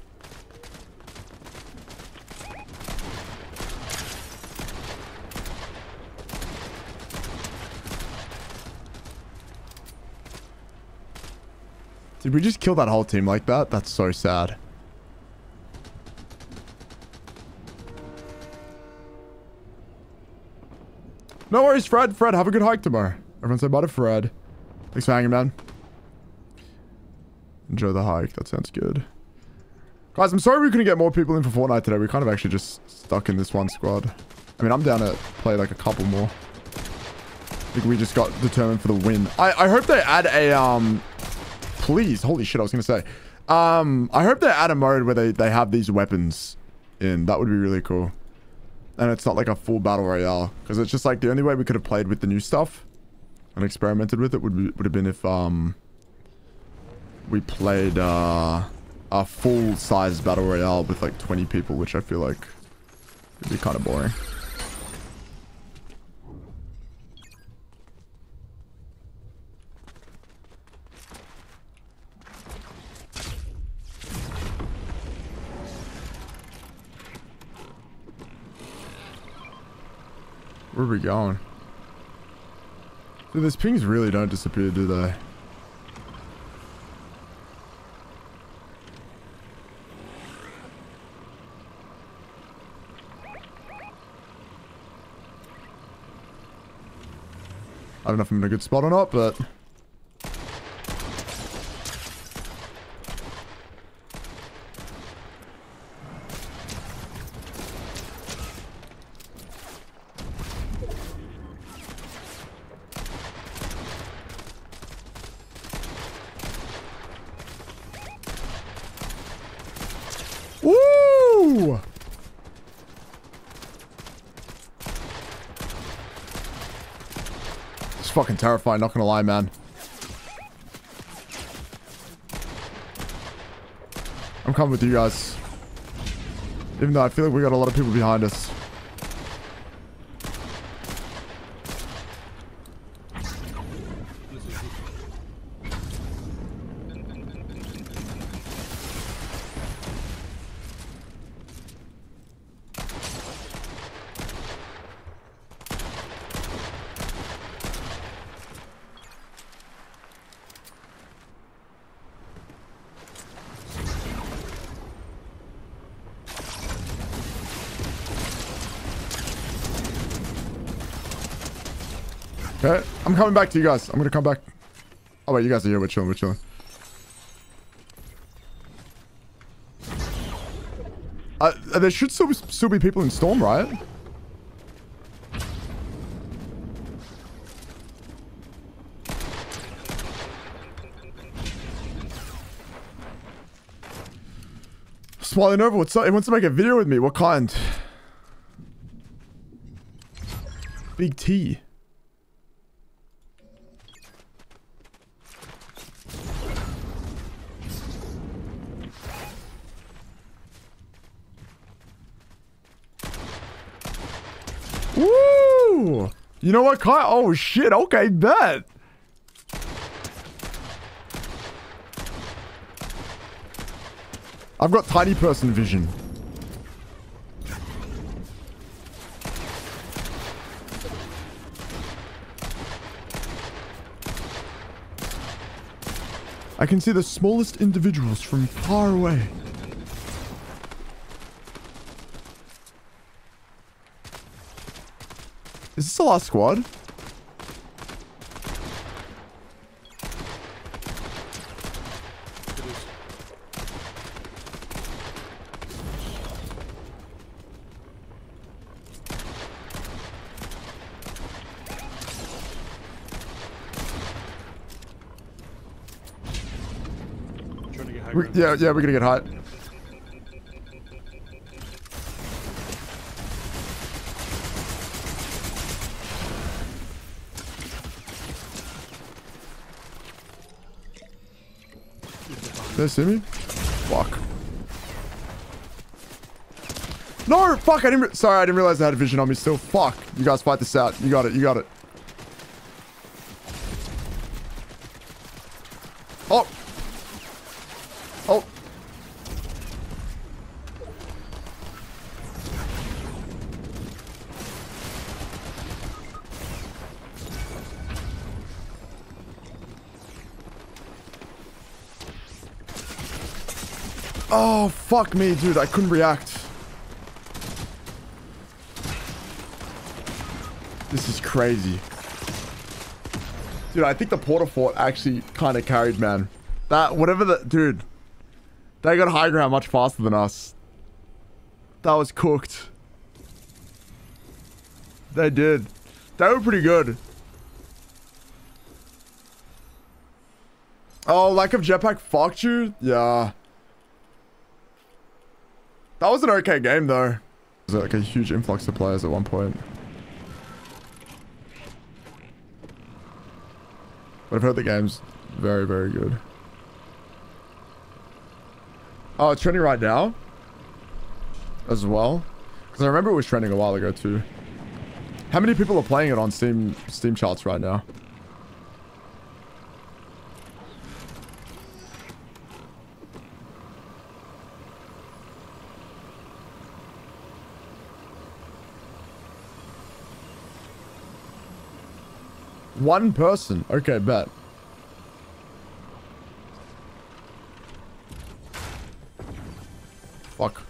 Did we just kill that whole team like that? That's so sad. No worries, Fred. Fred, have a good hike tomorrow. Everyone say bye to Fred. Thanks for hanging, man. Enjoy the hike. That sounds good. Guys, I'm sorry we couldn't get more people in for Fortnite today. We're kind of actually just stuck in this one squad. I mean, I'm down to play like a couple more. I think we just got determined for the win. I, I hope they add a, um... Please. Holy shit, I was going to say. Um, I hope they add a mode where they, they have these weapons in. That would be really cool. And it's not like a full battle royale. Because it's just like the only way we could have played with the new stuff and experimented with it would, be, would have been if, um... We played, uh... A full-size battle royale with like 20 people, which I feel like would be kind of boring. Where are we going? Dude, these pings really don't disappear, do they? I don't know if I'm in a good spot or not, but... Woo! It's terrifying, not gonna lie, man. I'm coming with you guys. Even though I feel like we got a lot of people behind us. Okay, I'm coming back to you guys. I'm gonna come back. Oh wait, you guys are here. We're chilling. We're chilling. Uh, there should still be, still be people in Storm, right? Smiley Nova, what's up? He wants to make a video with me. What kind? Big T. Woo! You know what, Kai? Oh shit! Okay, bet. I've got tiny person vision. I can see the smallest individuals from far away. Is this the last squad? trying to get high We, yeah, yeah, we're gonna get hot. Did they see me? Fuck. No! Fuck, I didn't... Sorry, I didn't realize I had a vision on me still. Fuck. You guys fight this out. You got it. You got it. Oh. Oh. Oh, fuck me, dude. I couldn't react. This is crazy. Dude, I think the Port-a-Fort actually kind of carried, man. That, whatever the... Dude. They got high ground much faster than us. That was cooked. They did. They were pretty good. Oh, lack of jetpack fucked you? Yeah. That was an okay game, though. Was like a huge influx of players at one point. But I've heard the game's very, very good. Oh, it's trending right now? As well? Because I remember it was trending a while ago, too. How many people are playing it on Steam Steam charts right now? One person. Okay, bet. Fuck.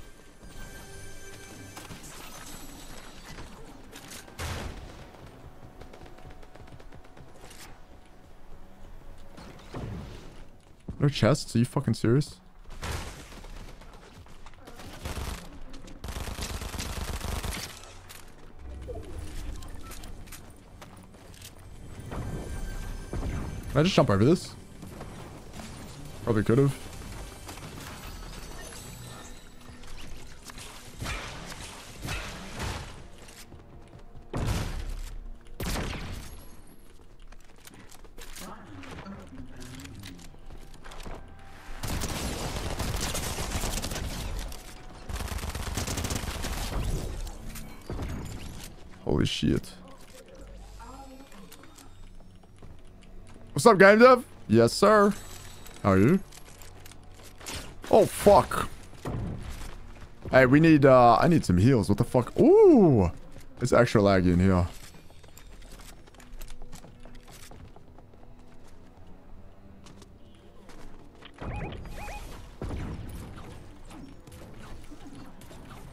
No chests? Are you fucking serious? I just jump over this? Probably could have. Holy shit. What's up, game dev? Yes, sir. How are you? Oh, fuck. Hey, we need, uh, I need some heals. What the fuck? Ooh. It's extra laggy in here.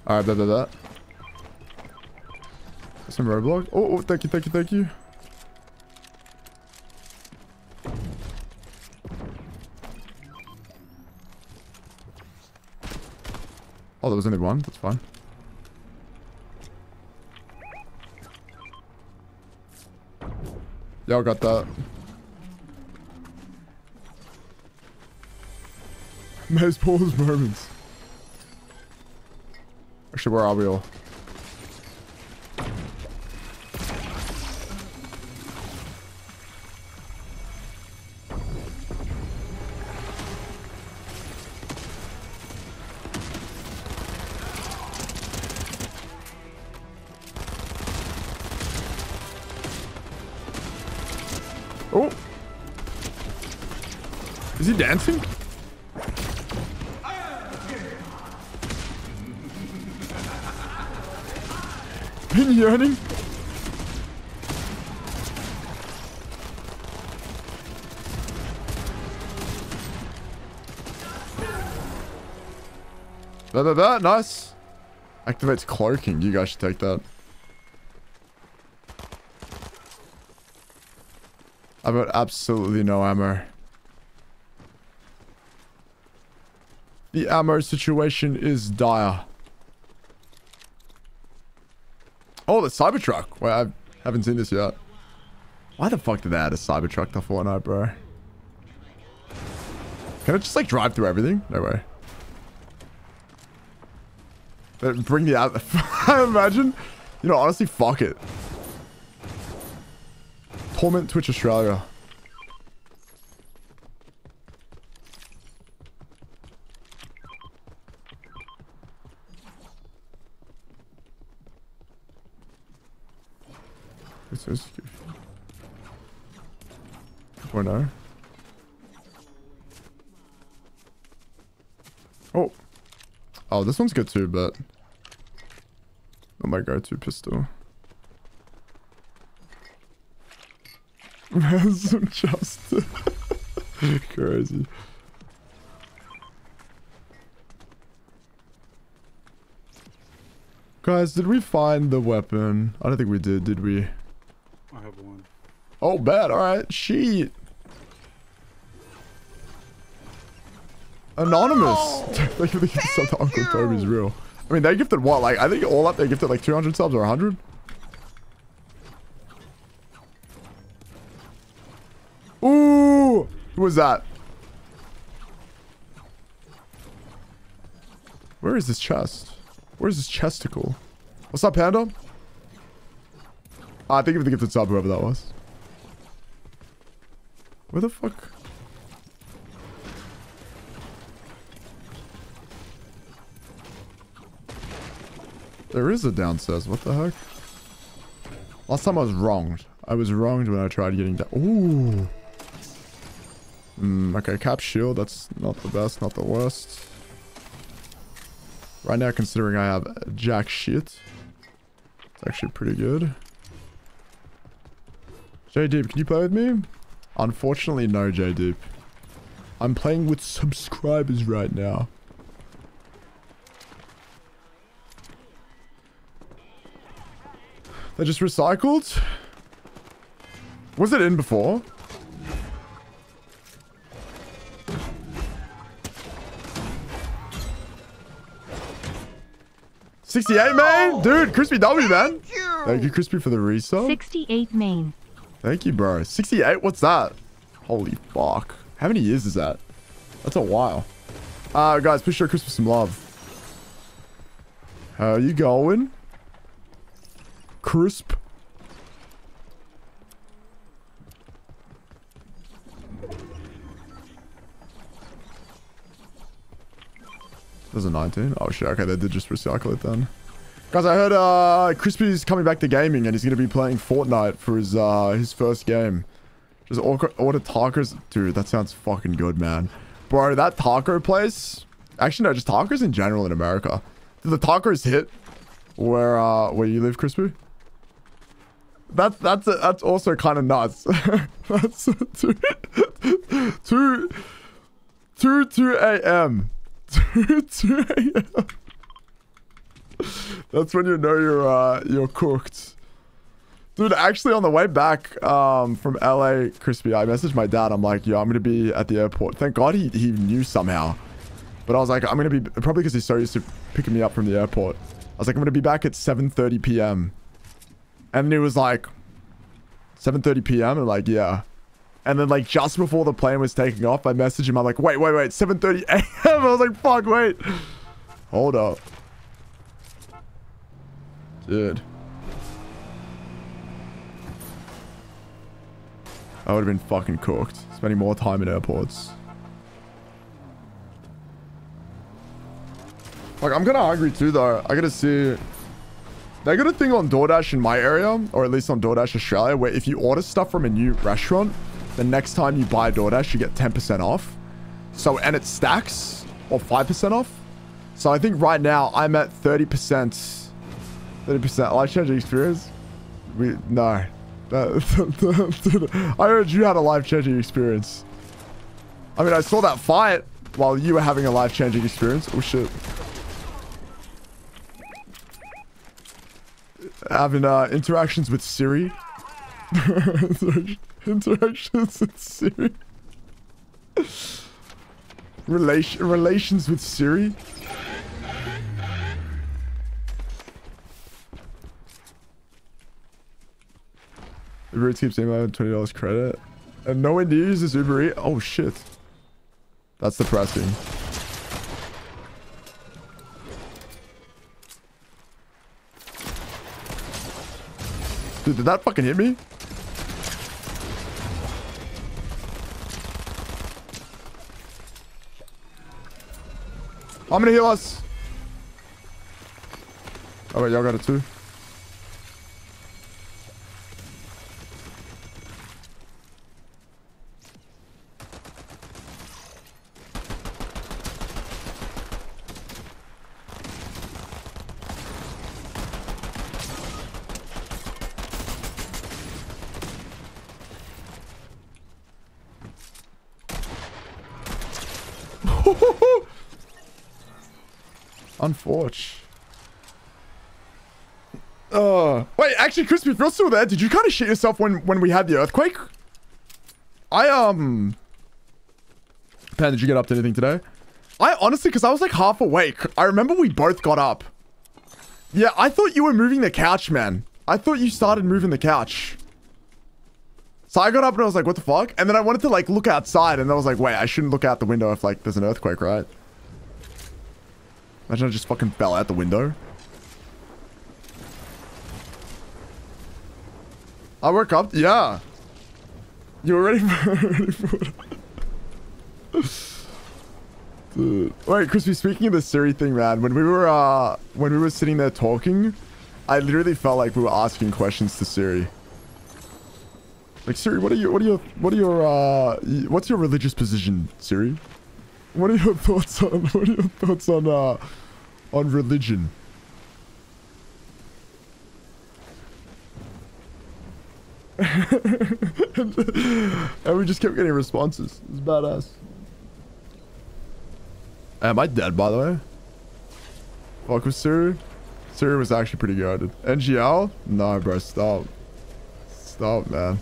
Alright, that, that, that. Some roadblock. Oh, oh, thank you, thank you, thank you. There was only one. That's fine. Y'all got that. Most Paul's moments. Actually, where are we all? That, that, nice. Activates cloaking. You guys should take that. I've got absolutely no ammo. The ammo situation is dire. Oh, the Cybertruck. Wait, I haven't seen this yet. Why the fuck did they add a Cybertruck to Fortnite, bro? Can it just like drive through everything? No way. But bring the out. I (laughs) imagine. You know, honestly, fuck it. Torment Twitch Australia. This is Or no. Oh. Oh, this one's good too, but... Not my go-to pistol. (laughs) Ransom justice. (laughs) Crazy. Guys, did we find the weapon? I don't think we did, did we? I have one. Oh, bad. All right. Sheet. Anonymous. (laughs) Thank you for the gift sub to Uncle Toby's real. I mean, they gifted what? Like, I think all up they gifted like 200 subs or 100? Ooh! Who was that? Where is this chest? Where's this chesticle? What's up, Panda? Ah, thank you for the gifted sub, whoever that was. Where the fuck? There is a downstairs. What the heck? Last time I was wronged. I was wronged when I tried getting down. Ooh. Mm, okay, cap shield. That's not the best, not the worst. Right now, considering I have jack shit. It's actually pretty good. J Deep, can you play with me? Unfortunately, no, J Deep. I'm playing with subscribers right now. They just recycled? Was it in before? Sixty-eight, man, dude. Crispy W, man. Thank you. Thank you, Crispy, for the resub. 68 main. Thank you, bro. 68? What's that? Holy fuck. How many years is that? That's a while. Uh, guys, please show Crispy some love. How you going? Crisp. There's a 19. Oh shit, okay, they did just recycle it then. Guys, I heard uh Crispy's coming back to gaming and he's gonna be playing Fortnite for his uh his first game. Just order tacos. Dude, that sounds fucking good, man. Bro, that taco place. Actually, no, just tacos in general in America. Did the tacos hit where uh where you live, Crispy? That's that's that's also kind of nuts. (laughs) that's two two two two a.m. (laughs) two two a.m. That's when you know you're uh you're cooked. Dude, actually on the way back um from LA, Crispy, I messaged my dad. I'm like, yo, I'm gonna be at the airport. Thank God he he knew somehow. But I was like, I'm gonna be probably because he's so used to picking me up from the airport. I was like, I'm gonna be back at 7:30 p.m. And he was like, 7:30 p.m. and like, yeah. And then like just before the plane was taking off, I messaged him. I'm like, wait, wait, wait, 7:30 a.m. (laughs) I was like, fuck, wait, hold up, dude. I would have been fucking cooked. Spending more time in airports. Like, I'm kind of hungry too, though. I gotta see. They got a thing on DoorDash in my area, or at least on DoorDash Australia, where if you order stuff from a new restaurant, the next time you buy DoorDash, you get 10% off. So, and it stacks, or 5% off. So I think right now I'm at 30%, 30% life-changing experience. We, no. (laughs) I heard you had a life-changing experience. I mean, I saw that fight while you were having a life-changing experience. Oh, shit. Having uh, interactions with Siri. (laughs) interactions with Siri. Relation relations with Siri. Uber Eats keeps saying I have twenty dollars credit, and no one uses Uber Eats. Oh shit, that's depressing. Dude, did that fucking hit me? I'm gonna heal us. Oh wait, y'all got it too. Unfortunate. Uh, wait, actually, Crispy, if you're still there, did you kind of shit yourself when when we had the earthquake? I um. Pan, did you get up to anything today? I honestly, because I was like half awake. I remember we both got up. Yeah, I thought you were moving the couch, man. I thought you started moving the couch. So I got up and I was like, what the fuck? And then I wanted to like look outside and I was like, wait, I shouldn't look out the window if like there's an earthquake, right? Imagine I just fucking fell out the window. I woke up. Yeah. You were ready (laughs) for, ready for. Wait, Crispy, speaking of the Siri thing, man, when we were uh when we were sitting there talking, I literally felt like we were asking questions to Siri. Like Siri, what are your what are your what are your uh what's your religious position, Siri? What are your (laughs) thoughts on what are your thoughts on uh on religion? (laughs) and we just kept getting responses. It's badass. Uh, Am I dead, by the way? Fuck with Siri? Siri was actually pretty good. NGL? No, bro, stop. Stop, man.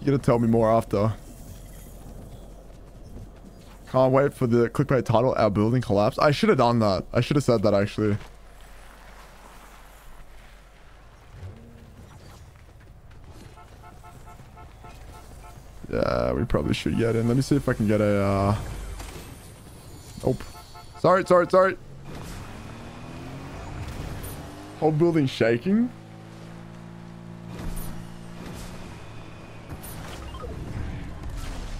You gotta tell me more after. Can't wait for the clickbait title, Our Building Collapsed. I should have done that. I should have said that, actually. Yeah, we probably should get in. Let me see if I can get a, uh... Nope. Sorry, sorry, sorry. Whole building shaking.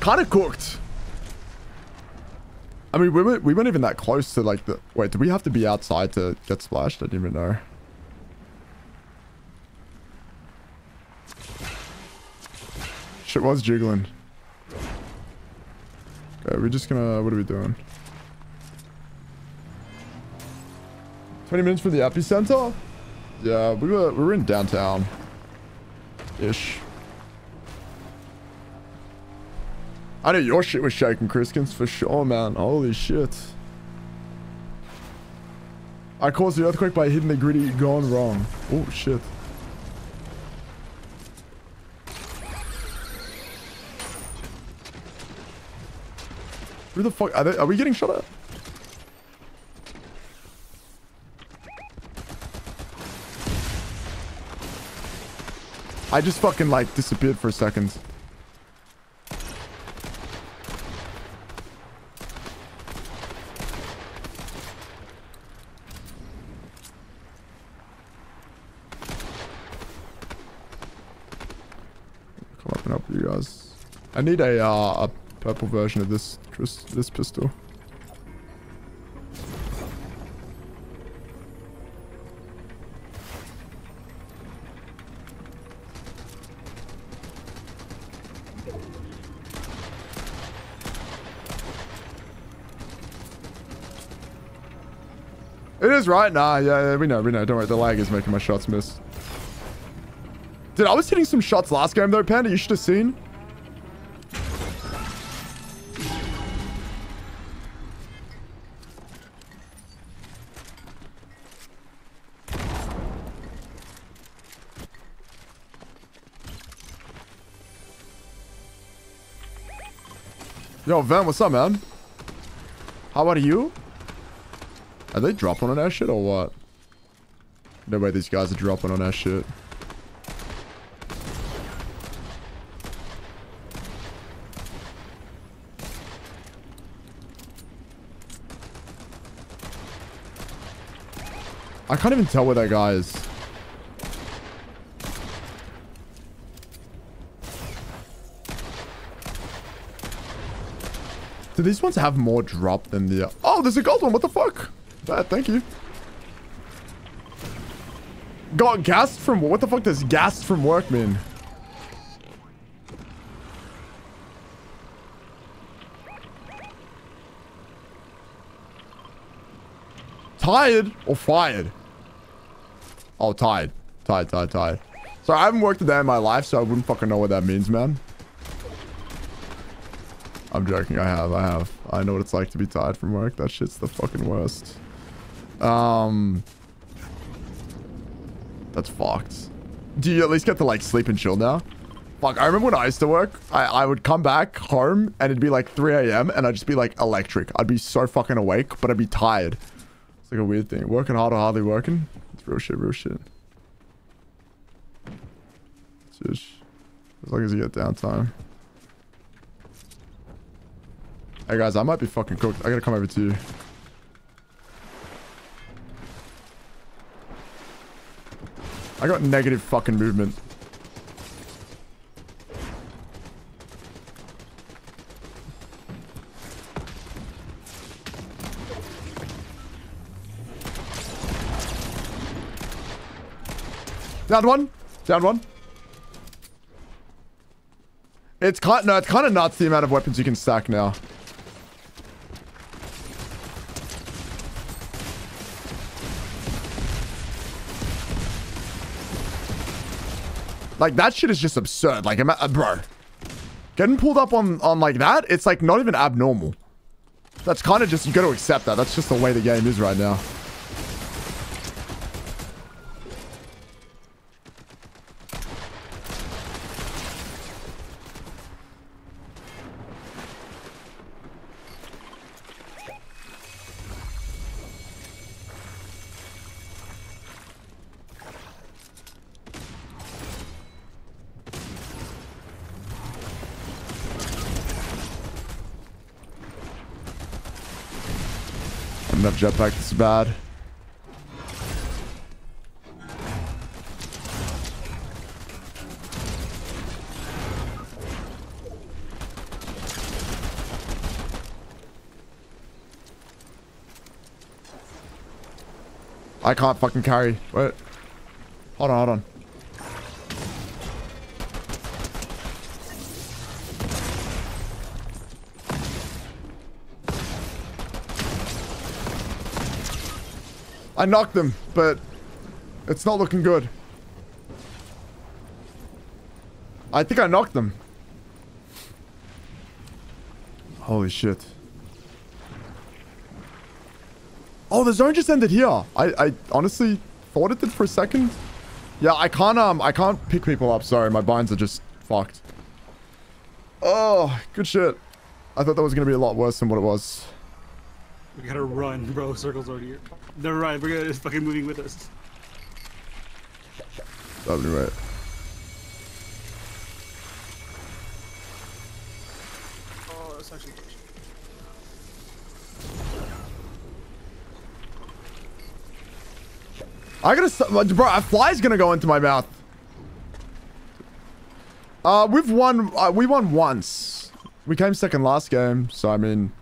Kind of cooked. I mean, we weren't, we weren't even that close to like the... Wait, do we have to be outside to get splashed? I didn't even know. Shit was jiggling. Okay, we're just gonna... What are we doing? 20 minutes for the epicenter? Yeah, we were, we were in downtown. Ish. I knew your shit was shaking, Criskins, for sure, man. Holy shit. I caused the earthquake by hitting the griddy gone wrong. Oh, shit. Who the fuck? Are, they, are we getting shot at? I just fucking like disappeared for a second. And help you guys. I need a uh, a purple version of this this, this pistol. It is right. Nah, yeah, yeah, we know, we know. Don't worry, the lag is making my shots miss. Dude, I was hitting some shots last game though, Panda. You should have seen. Yo, Van, what's up, man? How are you? Are they dropping on our shit or what? No way these guys are dropping on our shit. I can't even tell where that guy is. Do these ones have more drop than the... Oh, there's a gold one. What the fuck? Bad, thank you. Got gassed from... What the fuck does gassed from work mean? Tired or fired? Oh, tied. Tied, tied, tied. Sorry, I haven't worked a day in my life, so I wouldn't fucking know what that means, man. I'm joking. I have. I have. I know what it's like to be tired from work. That shit's the fucking worst. Um, that's fucked. Do you at least get to like sleep and chill now? Fuck, I remember when I used to work, I, I would come back home and it'd be like 3 a.m. and I'd just be like electric. I'd be so fucking awake, but I'd be tired. It's like a weird thing. Working hard or hardly working? Real shit, real shit. Just, as long as you get downtime. Hey guys, I might be fucking cooked. I gotta come over to you. I got negative fucking movement. Down one. Down one. It's kind no, it's kind of nuts the amount of weapons you can stack now. Like that shit is just absurd. Like, uh, bro, getting pulled up on on like that, it's like not even abnormal. That's kind of just you got to accept that. That's just the way the game is right now. enough jetpack. Is bad. I can't fucking carry. Wait. Hold on, hold on. I knocked them, but it's not looking good. I think I knocked them. Holy shit. Oh, the zone just ended here. I, I honestly thought it did for a second. Yeah, I can't, um, I can't pick people up. Sorry, my binds are just fucked. Oh, good shit. I thought that was to be a lot worse than what it was. We gotta run, bro. Circle's already here. Never mind. We're gonna just fucking moving with us. Be right. Oh, that's actually. I gotta, bro. A fly's gonna go into my mouth. Uh, we've won. Uh, we won once. We came second last game, so I mean,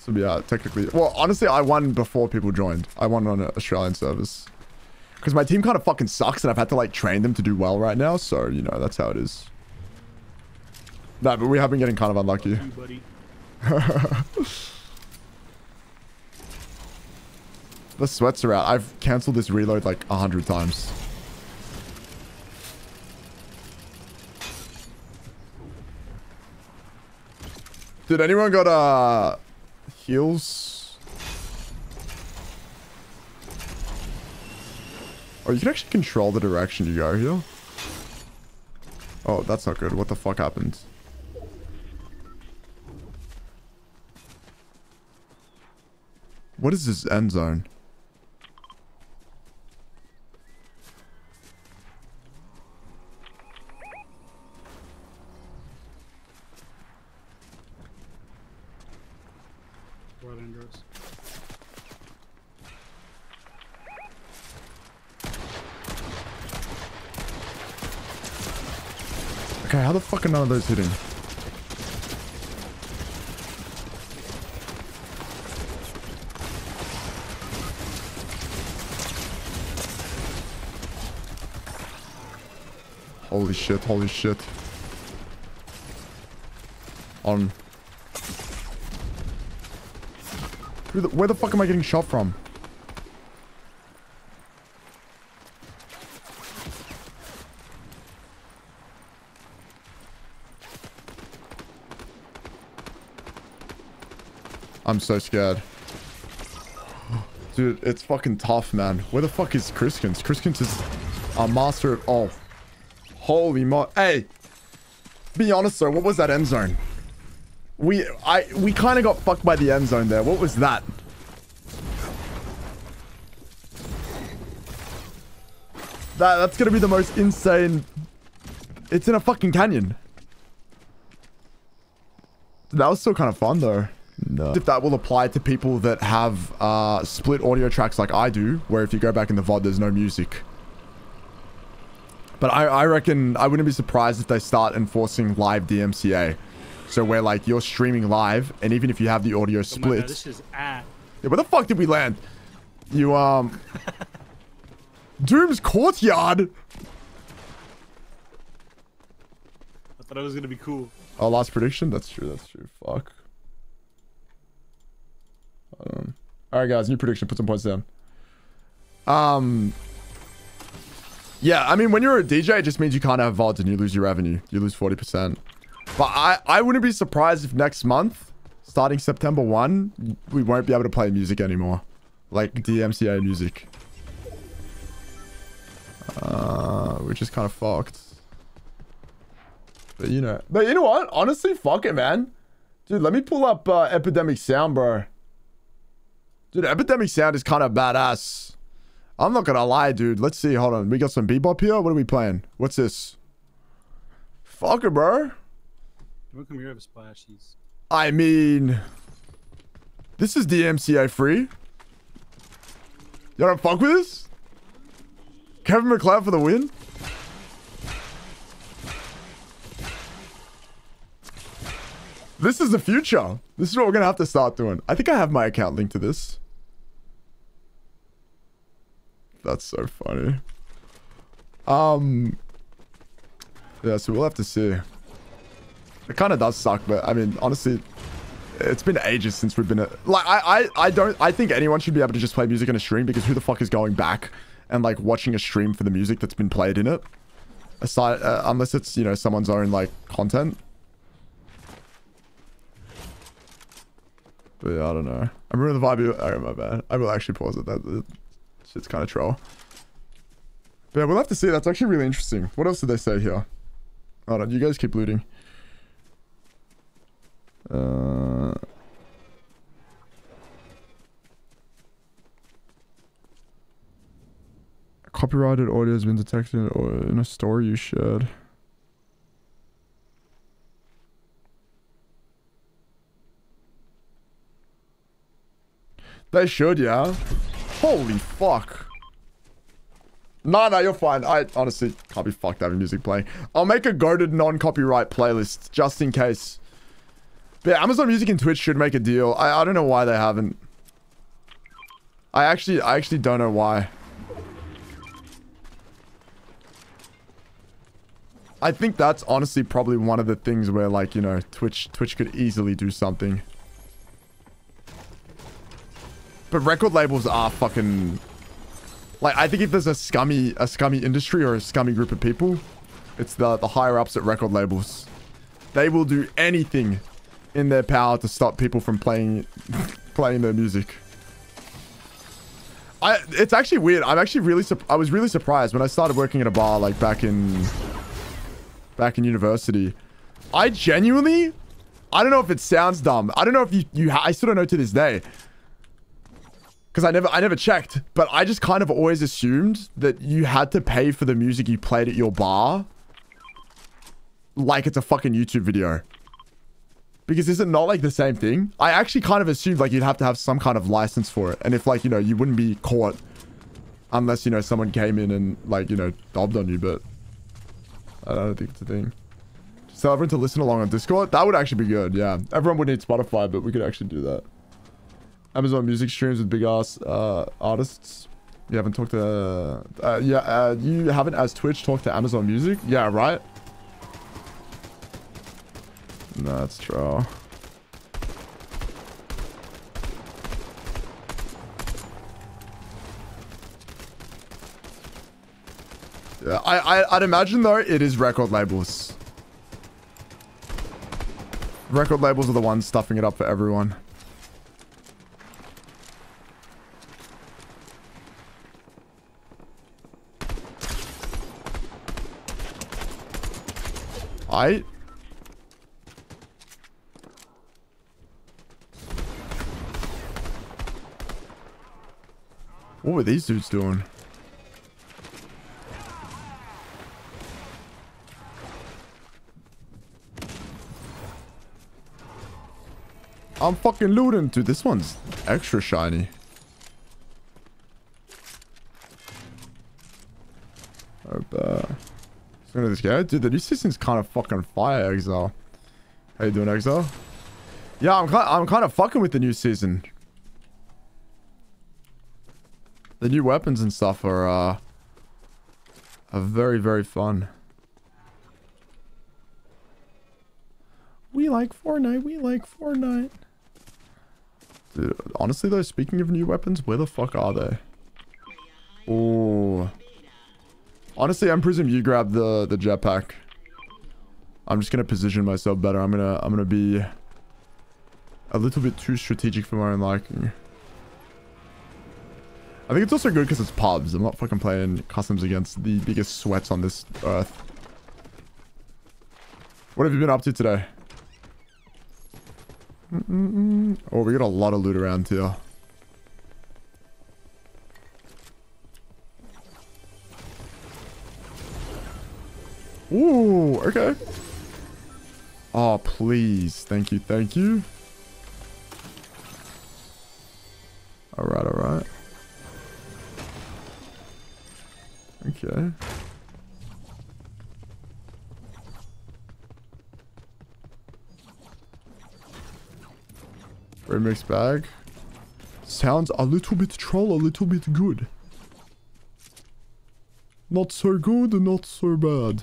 so yeah, technically. Well, honestly, I won before people joined. I won on an Australian service. Because my team kind of fucking sucks and I've had to like train them to do well right now. So, you know, that's how it is. No, but we have been getting kind of unlucky. You, (laughs) the sweats are out. I've cancelled this reload like a hundred times. Did anyone got uh Oh, you can actually control the direction you go here. Oh, that's not good. What the fuck happened? What is this end zone? Right under us. Are none of those hitting? Holy shit, holy shit. On. Who the, where the fuck am I getting shot from? I'm so scared. Dude, it's fucking tough, man. Where the fuck is Kriskins? Kriskins is a master of... Oh. Holy mo... Hey! Be honest, though. What was that end zone? We... I... We kind of got fucked by the end zone there. What was that? That, that's gonna be the most insane... It's in a fucking canyon. That was still kind of fun, though. No. If that will apply to people that have uh, split audio tracks like I do, where if you go back in the VOD, there's no music. But I, I reckon I wouldn't be surprised if they start enforcing live DMCA. So where like you're streaming live, and even if you have the audio Oh split, god, this is at. yeah, where the fuck did we land? You um, (laughs) Doom's courtyard. I thought it was gonna be cool. Oh, last prediction. That's true. That's true. Fuck. Um, all right, guys. New prediction. Put some points down. Um. Yeah, I mean, when you're a DJ, it just means you can't have VODs and you lose your revenue. You lose 40%. But I, I wouldn't be surprised if next month, starting September 1, we won't be able to play music anymore. Like DMCA music. Uh, which is kind of fucked. But you know, but you know what? Honestly, fuck it, man. Dude, let me pull up uh, Epidemic Sound, bro. Dude, Epidemic Sound is kind of badass. I'm not gonna lie, dude. Let's see. Hold on. We got some bebop here. What are we playing? What's this? Fuck it, bro. Don't come here have splashies. I mean, this is DMCA free. You don't fuck with this? Kevin MacLeod for the win? This is the future. This is what we're gonna have to start doing. I think I have my account linked to this. That's so funny. Um. Yeah, so we'll have to see. It kind of does suck, but I mean, honestly, it's been ages since we've been like I, I I don't I think anyone should be able to just play music on a stream because who the fuck is going back and like watching a stream for the music that's been played in it aside uh, unless it's you know someone's own like content but yeah I don't know I remember the vibe oh my bad I will actually pause it that, that shit's kind of troll. But yeah we'll have to see. That's actually really interesting. What else did they say here? Hold on you guys keep looting. Uh, copyrighted audio has been detected or in a story you shared. They should, yeah. Holy fuck. Nah, nah, you're fine. I honestly can't be fucked having music playing. I'll make a goaded non-copyright playlist just in case. But yeah, Amazon Music and Twitch should make a deal. I, I don't know why they haven't. I actually I actually don't know why. I think that's honestly probably one of the things where like, you know, Twitch Twitch could easily do something. But record labels are fucking like I think if there's a scummy a scummy industry or a scummy group of people, it's the the higher ups at record labels. They will do anything in their power to stop people from playing (laughs) playing their music. I it's actually weird. I'm actually really I was really surprised when I started working at a bar like back in back in university. I genuinely I don't know if it sounds dumb. I don't know if you you I still don't know to this day. Cuz I never I never checked, but I just kind of always assumed that you had to pay for the music you played at your bar like it's a fucking YouTube video. Because is it not like the same thing? I actually kind of assumed like you'd have to have some kind of license for it. And if like, you know, you wouldn't be caught unless, you know, someone came in and like, you know, dobbed on you, but I don't think it's a thing. Just tell everyone to listen along on Discord. That would actually be good. Yeah. Everyone would need Spotify, but we could actually do that. Amazon music streams with big ass uh, artists. You haven't talked to, uh, yeah, uh, you haven't as Twitch talked to Amazon music? Yeah, right? That's true. I, I, I'd imagine though it is record labels. Record labels are the ones stuffing it up for everyone. I. What were these dudes doing? I'm fucking looting. Dude, this one's extra shiny. Hope, uh... Look at this guy. Dude, the new season's kind of fucking fire, Exile. How you doing, Exile? Yeah, I'm kind, I'm kind of fucking with the new season. The new weapons and stuff are, uh... Are very, very fun. We like Fortnite. We like Fortnite. Dude, honestly though, speaking of new weapons, where the fuck are they? Oh. Honestly, I'm presuming you grab the the jetpack. I'm just gonna position myself better. I'm gonna I'm gonna be a little bit too strategic for my own liking. I think it's also good because it's pubs. I'm not fucking playing customs against the biggest sweats on this earth. What have you been up to today? Mm -mm -mm. Oh, we got a lot of loot around here. Ooh, okay. Oh, please. Thank you, thank you. Alright, alright. Okay. Remix bag. Sounds a little bit troll, a little bit good. Not so good, not so bad.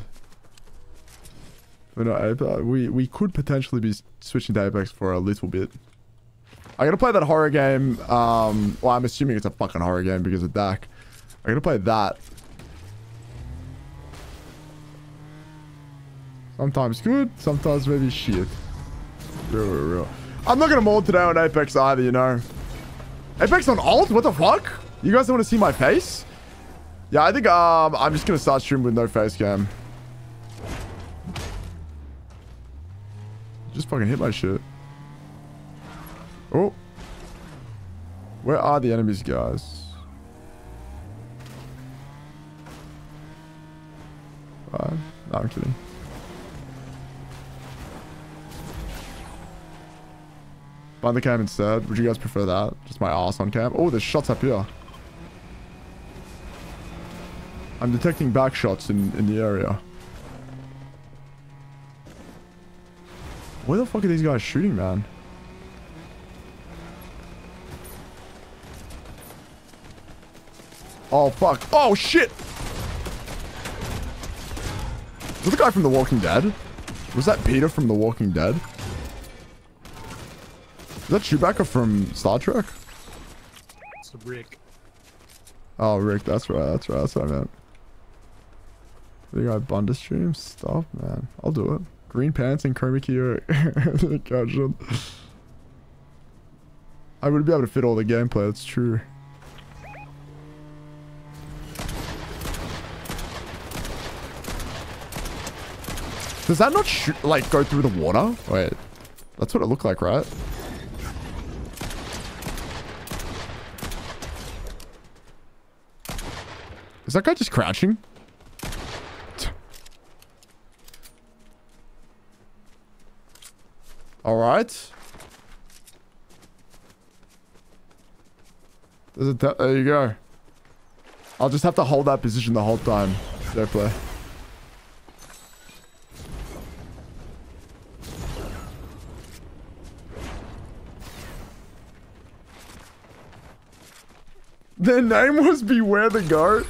No, uh, we, we could potentially be switching to Apex for a little bit. I gotta play that horror game. Um, well, I'm assuming it's a fucking horror game because of Dak. I gotta play that. Sometimes good, sometimes maybe shit. Real, real, real. I'm not gonna mold today on Apex either, you know. Apex on alt? What the fuck? You guys don't want to see my face? Yeah, I think um, I'm just gonna start streaming with no face cam. Just fucking hit my shit. Oh. Where are the enemies, guys? Right. No, I'm kidding. Find the cam instead. Would you guys prefer that? Just my ass on cam? Oh, there's shots up here. I'm detecting back shots in, in the area. Where the fuck are these guys shooting, man? Oh, fuck. Oh, shit! Was that the guy from The Walking Dead? Was that Peter from The Walking Dead? Is that Chewbacca from Star Trek? It's Rick. Oh, Rick, that's right, that's right, that's what I meant. The guy Bunda stream? Stop, man. I'll do it. Green pants and key Gotcha. (laughs) I would be able to fit all the gameplay, that's true. Does that not shoot, like, go through the water? Wait. That's what it looked like, right? Is that guy just crouching? All right. There's a there you go. I'll just have to hold that position the whole time. Go play. Their name was Beware the Goat.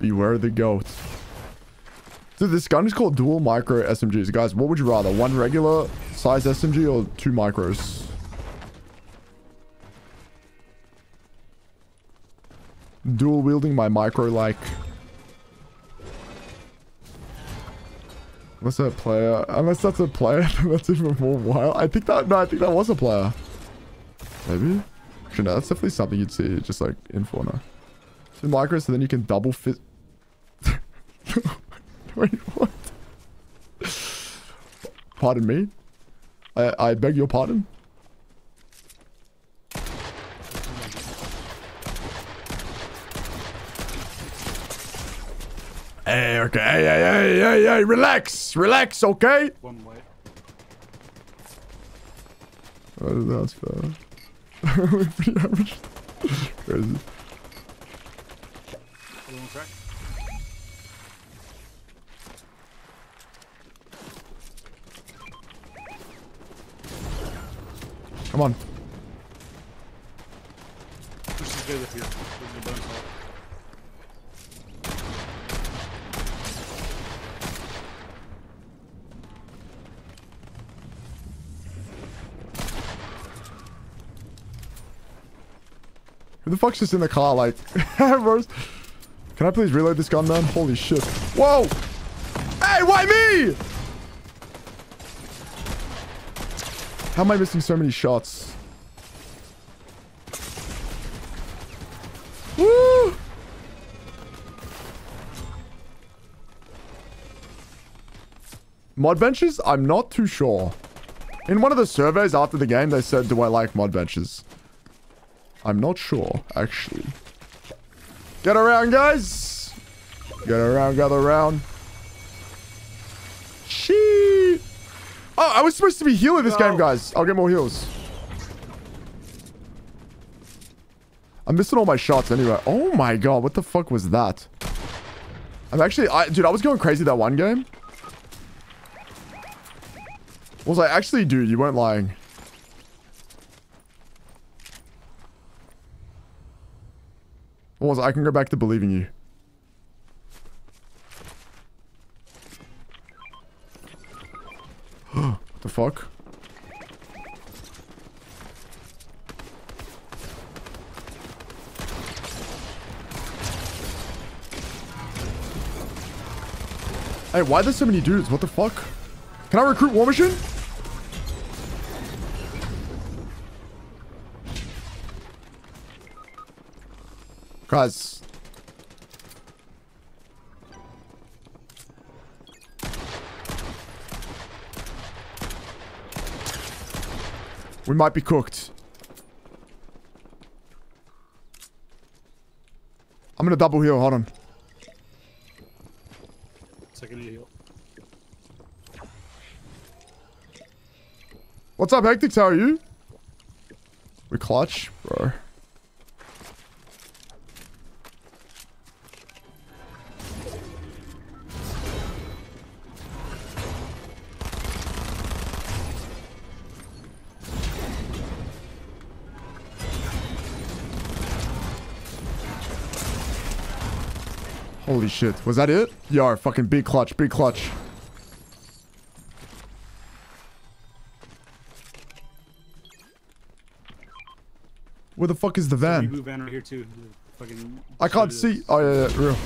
Beware the Goat. Dude, this gun is called dual micro SMGs. Guys, what would you rather? One regular size SMG or two micros? Dual wielding my micro like... What's that player? Unless that's a player, (laughs) that's even more wild. I think that, no, I think that was a player. Maybe? Actually, no, that's definitely something you'd see just like in Fortnite. Two micros, so then you can double fit (laughs) Wait, what? Pardon me? I, I beg your pardon? Hey, okay, hey, hey, hey, hey, hey, relax, relax, okay? One way. Oh, that's fair. (laughs) We're pretty average. Crazy. Other one crack. Come on. This. Who the fuck's just in the car like? (laughs) Can I please reload this gun, man? Holy shit. Whoa! Hey, why me? How am I missing so many shots? Woo! Mod benches? I'm not too sure. In one of the surveys after the game, they said, do I like mod benches? I'm not sure, actually. Get around, guys! Get around, gather around. Sheet! Oh, I was supposed to be healing this game, guys. I'll get more heals. I'm missing all my shots anyway. Oh my god, what the fuck was that? I'm actually... I, dude, I was going crazy that one game. Was I actually, dude, you weren't lying. What was? I can go back to believing you. what the fuck? Hey, why are there so many dudes? What the fuck? Can I recruit War Machine? Guys. We might be cooked. I'm gonna double heal, hold on. Second heal. What's up, Hectic? How are you? We clutch, bro. Holy shit. Was that it? Yar, fucking big clutch, big clutch. Where the fuck is the van? Van right here too. Fucking. I can't see. is. Oh, yeah, yeah, real.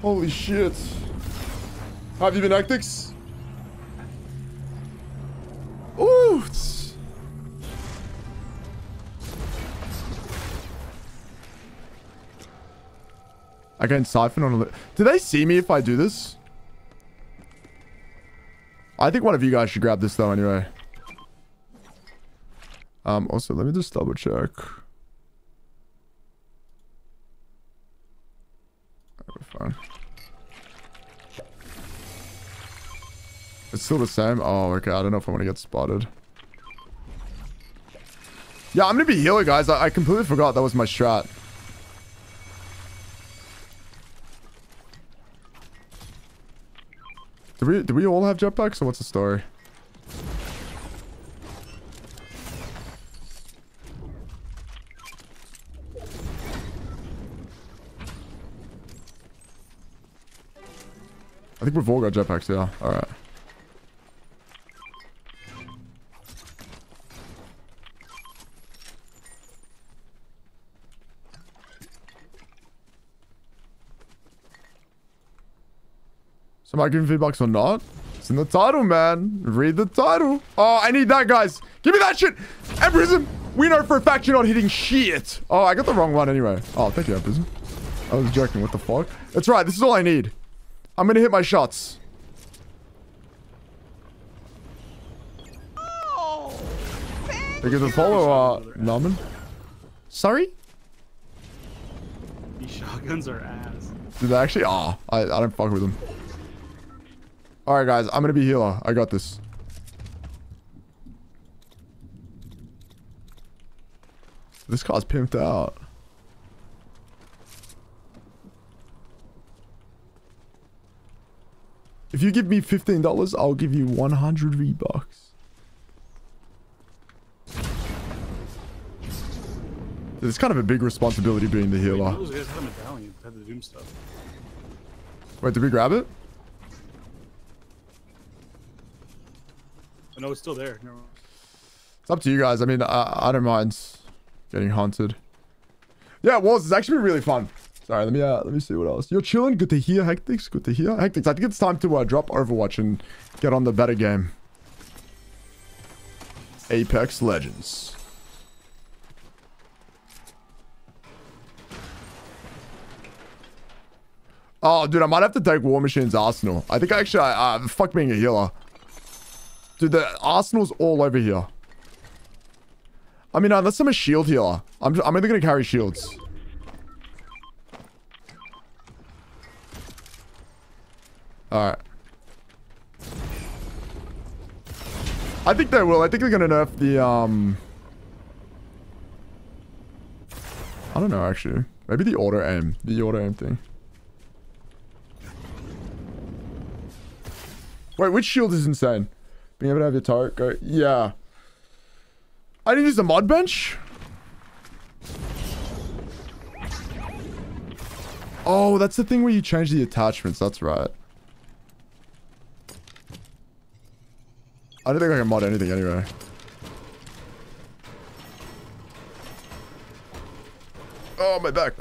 Holy shit. Have you been Actics? I can siphon on a Do they see me if I do this? I think one of you guys should grab this though anyway. Um, also, let me just double check. Fine. It's still the same? Oh, okay. I don't know if I want to get spotted. Yeah, I'm going to be healer, guys. I, I completely forgot that was my strat. Do we, do we all have jetpacks or what's the story? I think we've all got jetpacks, yeah. Alright. Am I giving feedbacks or not? It's in the title, man. Read the title. Oh, I need that, guys. Give me that shit. Emprysm. We know for a fact you're not hitting shit. Oh, I got the wrong one anyway. Oh, thank you, Prison. I was joking. What the fuck? That's right. This is all I need. I'm gonna hit my shots. Oh, thank you the follow, uh, Naman. Sorry? These shotguns are ass. Did they actually? Ah, I, I don't fuck with them. All right, guys. I'm gonna be healer. I got this. This car's pimped out. If you give me $15, I'll give you 100 V-Bucks. It's kind of a big responsibility being the healer. Those guys had a medallion. Had the doom stuff. Wait, did we grab it? Know it's still there. Mind. It's up to you guys. I mean, I, I don't mind getting hunted. Yeah, it was. It's actually been really fun. Sorry, let me uh, let me see what else. You're chilling. Good to hear, Hectics. Good to hear, Hectics. I think it's time to uh, drop Overwatch and get on the better game. Apex Legends. Oh, dude, I might have to take War Machine's Arsenal. I think actually, I, uh, fuck being a healer. Dude, the Arsenal's all over here. I mean, unless I'm a shield healer. I'm, I'm only going to carry shields. Alright. I think they will. I think they're going to nerf the, um... I don't know, actually. Maybe the auto aim. The auto aim thing. Wait, which shield is insane? Being able to have your turret go... Yeah. I didn't use the mod bench? Oh, that's the thing where you change the attachments. That's right. I don't think I can mod anything anyway. Oh, my back.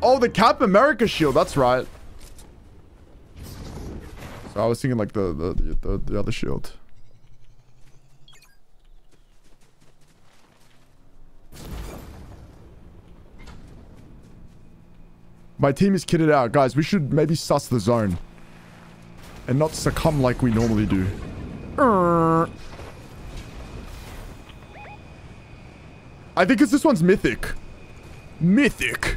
Oh, the Cap America shield. That's right. I was thinking like the the the, the other shield. My team is kitted out. Guys, we should maybe suss the zone. And not succumb like we normally do. I think it's this one's mythic. Mythic.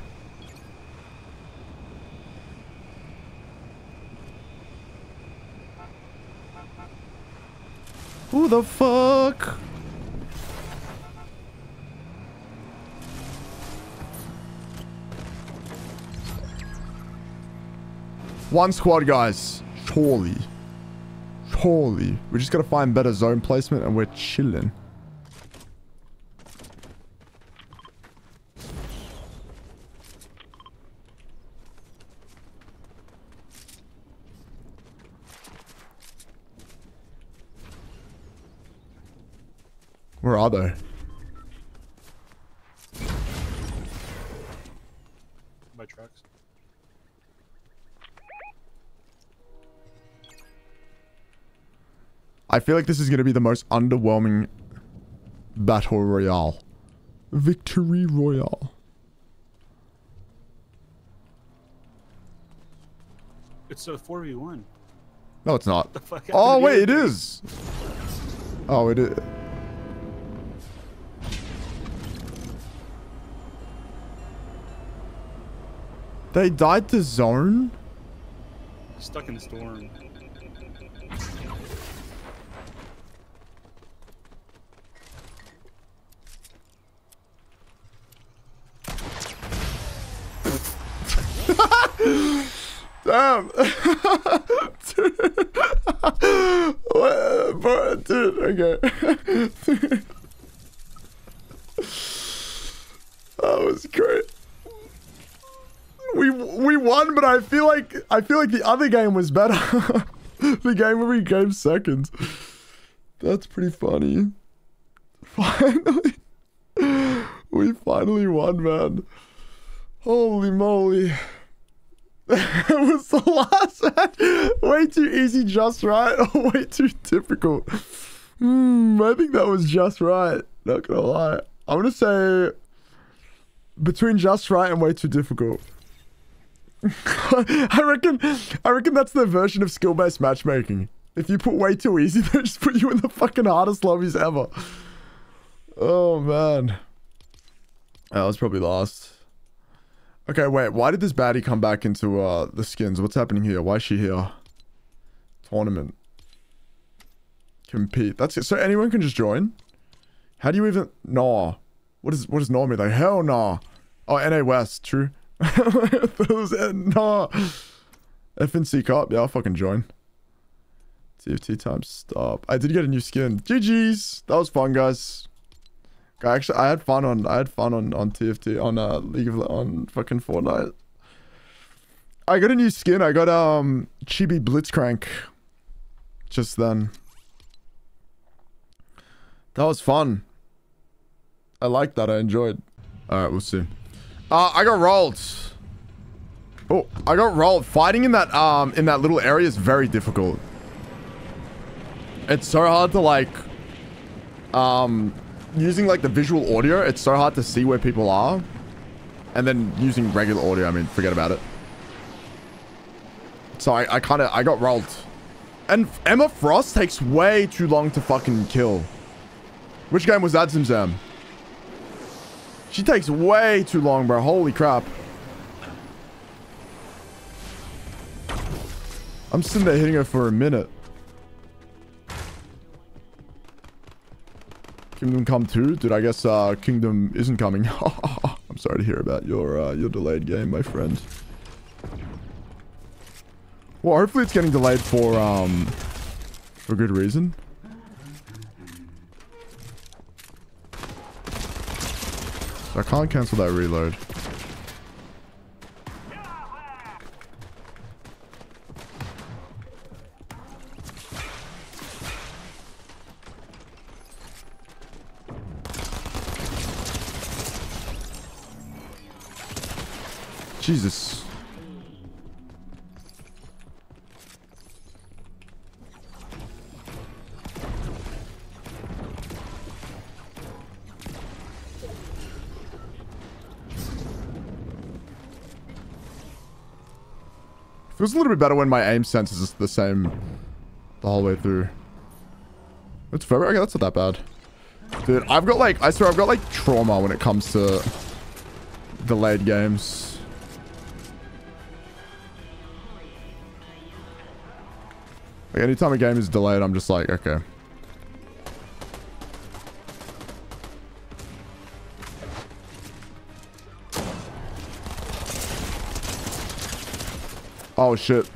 Who the fuck? One squad, guys. Surely. Surely. We just gotta find better zone placement and we're chilling. Where are they? By trucks. I feel like this is going to be the most underwhelming battle royale. Victory royale. It's a 4v1. No, it's not. Oh, wait, it is. Oh, it is. They died to zone? Stuck in the storm. (laughs) Damn. dude. (laughs) bro, dude, okay. (laughs) that was great. We we won, but I feel like I feel like the other game was better. (laughs) the game where we came second. That's pretty funny. (laughs) Finally. We finally won, man. Holy moly. (laughs) it was the last. Way too easy, just right, or way too difficult. Hmm, I think that was just right. Not gonna lie. I'm gonna say between just right and way too difficult. (laughs) I reckon I reckon that's the version of skill-based matchmaking. If you put way too easy, (laughs) they just put you in the fucking hardest lobbies ever. Oh man. That was probably last. Okay, wait. Why did this baddie come back into uh, the skins? What's happening here? Why is she here? Tournament. Compete. That's it. So anyone can just join? How do you even... Nah. What is what nah mean? Like, hell nah. Oh, NA West. True. Those, nah. FNC cop, Yeah, I'll fucking join. TFT time stop. I did get a new skin. GG's. That was fun, guys. I actually, I had fun on, I had fun on, on TFT, on, uh, League of, on fucking Fortnite. I got a new skin. I got, um, Chibi Blitzcrank. Just then. That was fun. I liked that. I enjoyed. Alright, we'll see. Uh, I got rolled. Oh, I got rolled. Fighting in that, um, in that little area is very difficult. It's so hard to, like, um, using like the visual audio, it's so hard to see where people are. And then using regular audio, I mean, forget about it. So I, I kind of, I got rolled. And Emma Frost takes way too long to fucking kill. Which game was that, Zimzam? She takes way too long, bro. Holy crap. I'm sitting there hitting her for a minute. Kingdom Come 2? Dude, I guess uh, Kingdom isn't coming. (laughs) I'm sorry to hear about your uh, your delayed game, my friend. Well, hopefully it's getting delayed for um for good reason. I can't cancel that reload. Jesus. It feels a little bit better when my aim sense is the same the whole way through. It's very okay, that's not that bad. Dude, I've got like I swear I've got like trauma when it comes to delayed games. Like anytime a game is delayed, I'm just like, okay. Oh shit.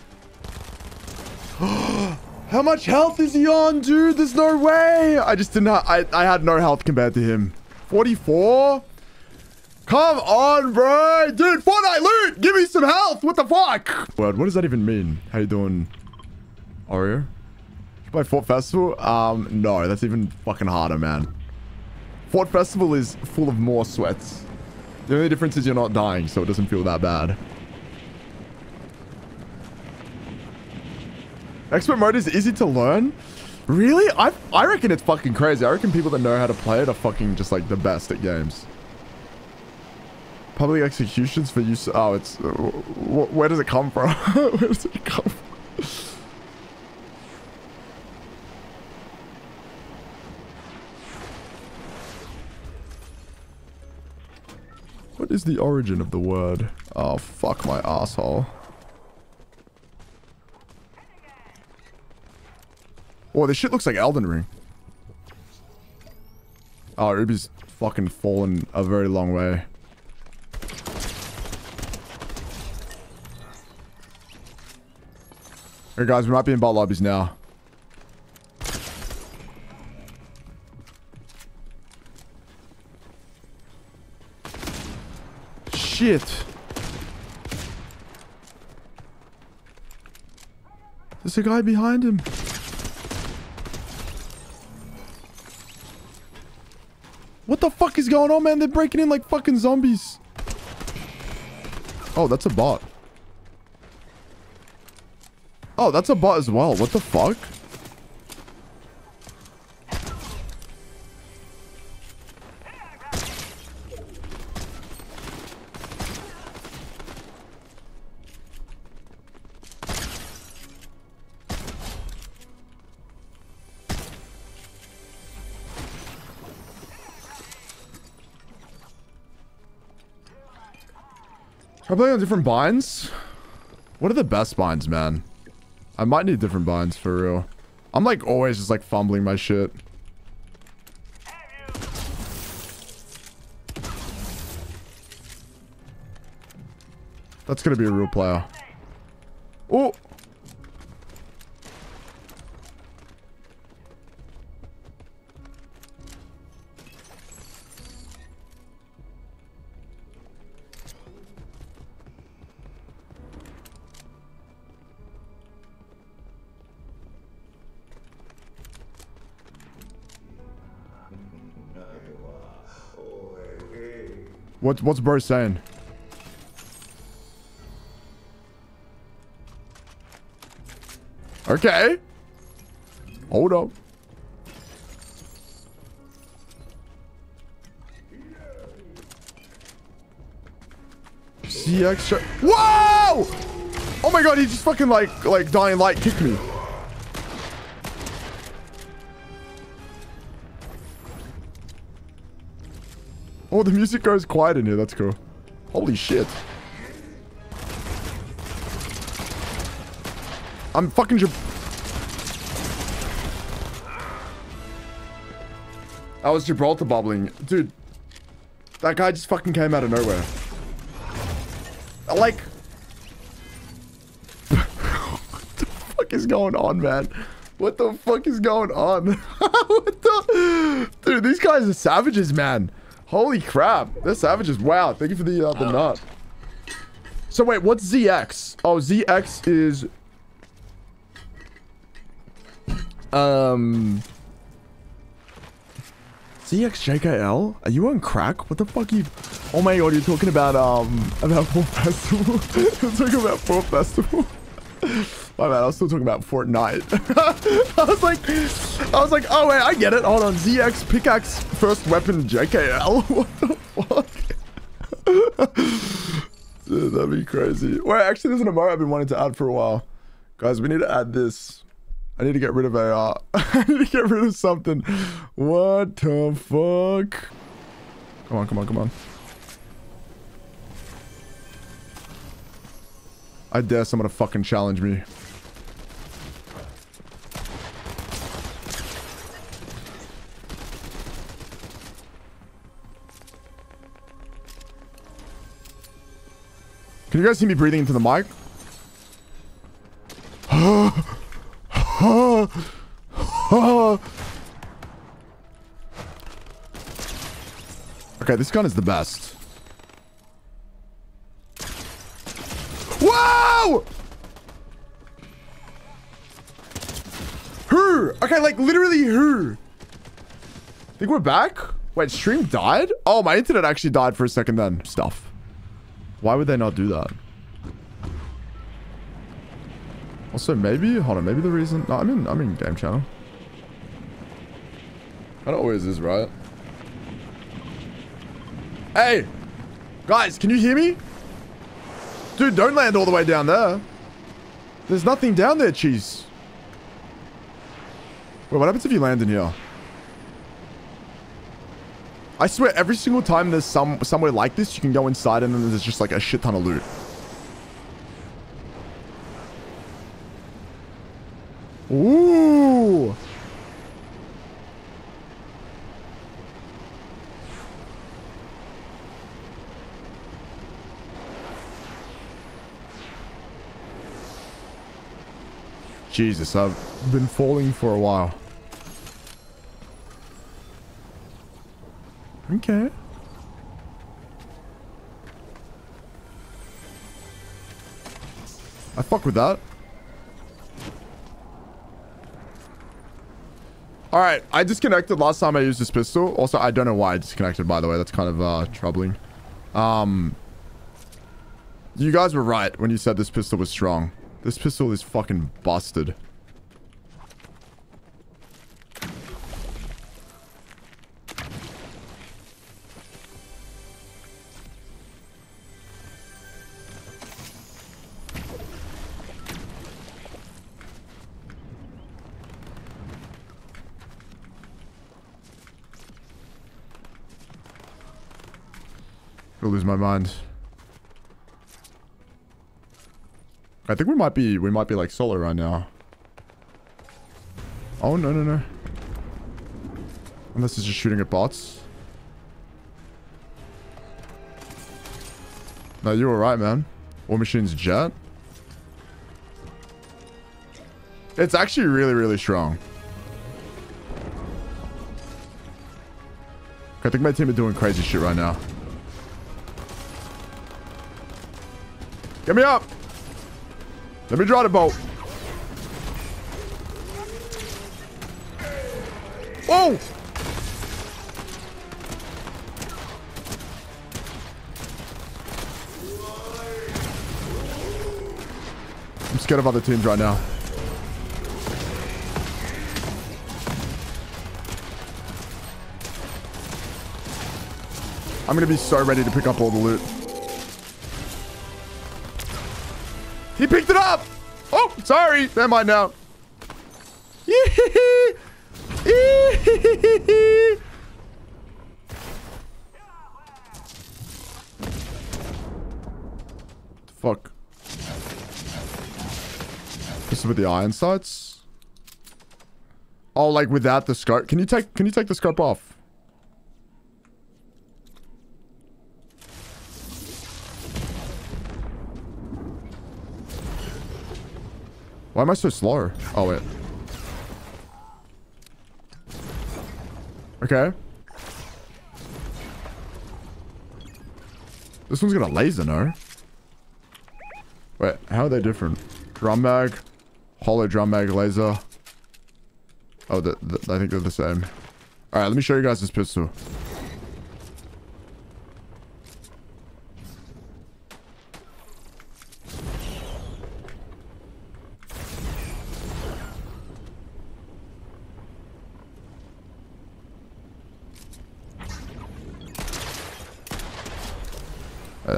(gasps) How much health is he on, dude? There's no way. I just did not. I, I had no health compared to him. 44? Come on, bro. Dude, Fortnite loot. Give me some health. What the fuck? Word, what does that even mean? How you doing? Oreo? Play Fort Festival? Um, no, that's even fucking harder, man. Fort Festival is full of more sweats. The only difference is you're not dying, so it doesn't feel that bad. Expert mode is easy to learn. Really? I I reckon it's fucking crazy. I reckon people that know how to play it are fucking just like the best at games. Public executions for use. Oh, it's. Uh, wh where does it come from? (laughs) where does it come from? What is the origin of the word? Oh, fuck my asshole. Oh, this shit looks like Elden Ring. Oh, Ruby's fucking fallen a very long way. Hey guys, we might be in bot lobbies now. Shit. There's a guy behind him. the fuck is going on, man? They're breaking in like fucking zombies. Oh, that's a bot. Oh, that's a bot as well. What the fuck? Try playing on different binds? What are the best binds, man? I might need different binds for real. I'm like always just like fumbling my shit. That's gonna be a real player. Oh! What, what's bro saying? Okay. Hold up. CX. Whoa! Oh my god, he just fucking like, like dying light kicked me. Oh, the music goes quiet in here. That's cool. Holy shit. I'm fucking... I was Gibraltar bubbling. Dude, that guy just fucking came out of nowhere. Like... (laughs) what the fuck is going on, man? What the fuck is going on? (laughs) what the... Dude, these guys are savages, man. Holy crap. They're savages. Wow. Thank you for the, uh, the nut. So wait, what's ZX? Oh, ZX is... Um... ZXJKL? Are you on crack? What the fuck are you... Oh my god, you're talking about, um... About Fort Festival? (laughs) you're talking about Fort Festival? (laughs) My bad, I was still talking about Fortnite. (laughs) I was like, I was like, oh wait, I get it. Hold on, ZX pickaxe first weapon JKL. (laughs) What the fuck? (laughs) Dude, that'd be crazy. Wait, actually, there's an emote I've been wanting to add for a while. Guys, we need to add this. I need to get rid of AR. I need to get rid of something. What the fuck? Come on, come on, come on. I dare someone to fucking challenge me. Can you guys see me breathing into the mic? okay, this gun is the best. Whoa! Who? Okay, like literally who? Think we're back? Wait, stream died? Oh, my internet actually died for a second then. Stuff. Why would they not do that? Also, maybe, hold on, maybe the reason, no, I'm in, I'm in game channel. That always is, right? Hey! Guys, can you hear me? Dude, don't land all the way down there. There's nothing down there, cheese. Wait, what happens if you land in here? I swear, every single time there's some somewhere like this, you can go inside and then there's just like a shit ton of loot. Ooh. Jesus, I've been falling for a while. Okay. I fuck with that. Alright, I disconnected last time I used this pistol. Also, I don't know why I disconnected, by the way. That's kind of uh, troubling. Um, you guys were right when you said this pistol was strong. This pistol is fucking busted. Lose my mind. I think we might be we might be like solo right now. Oh no no no. Unless it's just shooting at bots. No, you were right, man. War Machine's jet. It's actually really, really strong. I think my team are doing crazy shit right now. Get me up! Let me draw the boat. Whoa! I'm scared of other teams right now. I'm going to be so ready to pick up all the loot. Sorry. Never mind now. Fuck. This is with the iron sights? Oh, like without the scope. Can you take can you take the scope off? Why am I so slow? Oh, wait. Okay. This one's got a laser, no? Wait, how are they different? Drum mag, hollow drum mag, laser. Oh, the, the, I think they're the same. Alright, let me show you guys this pistol.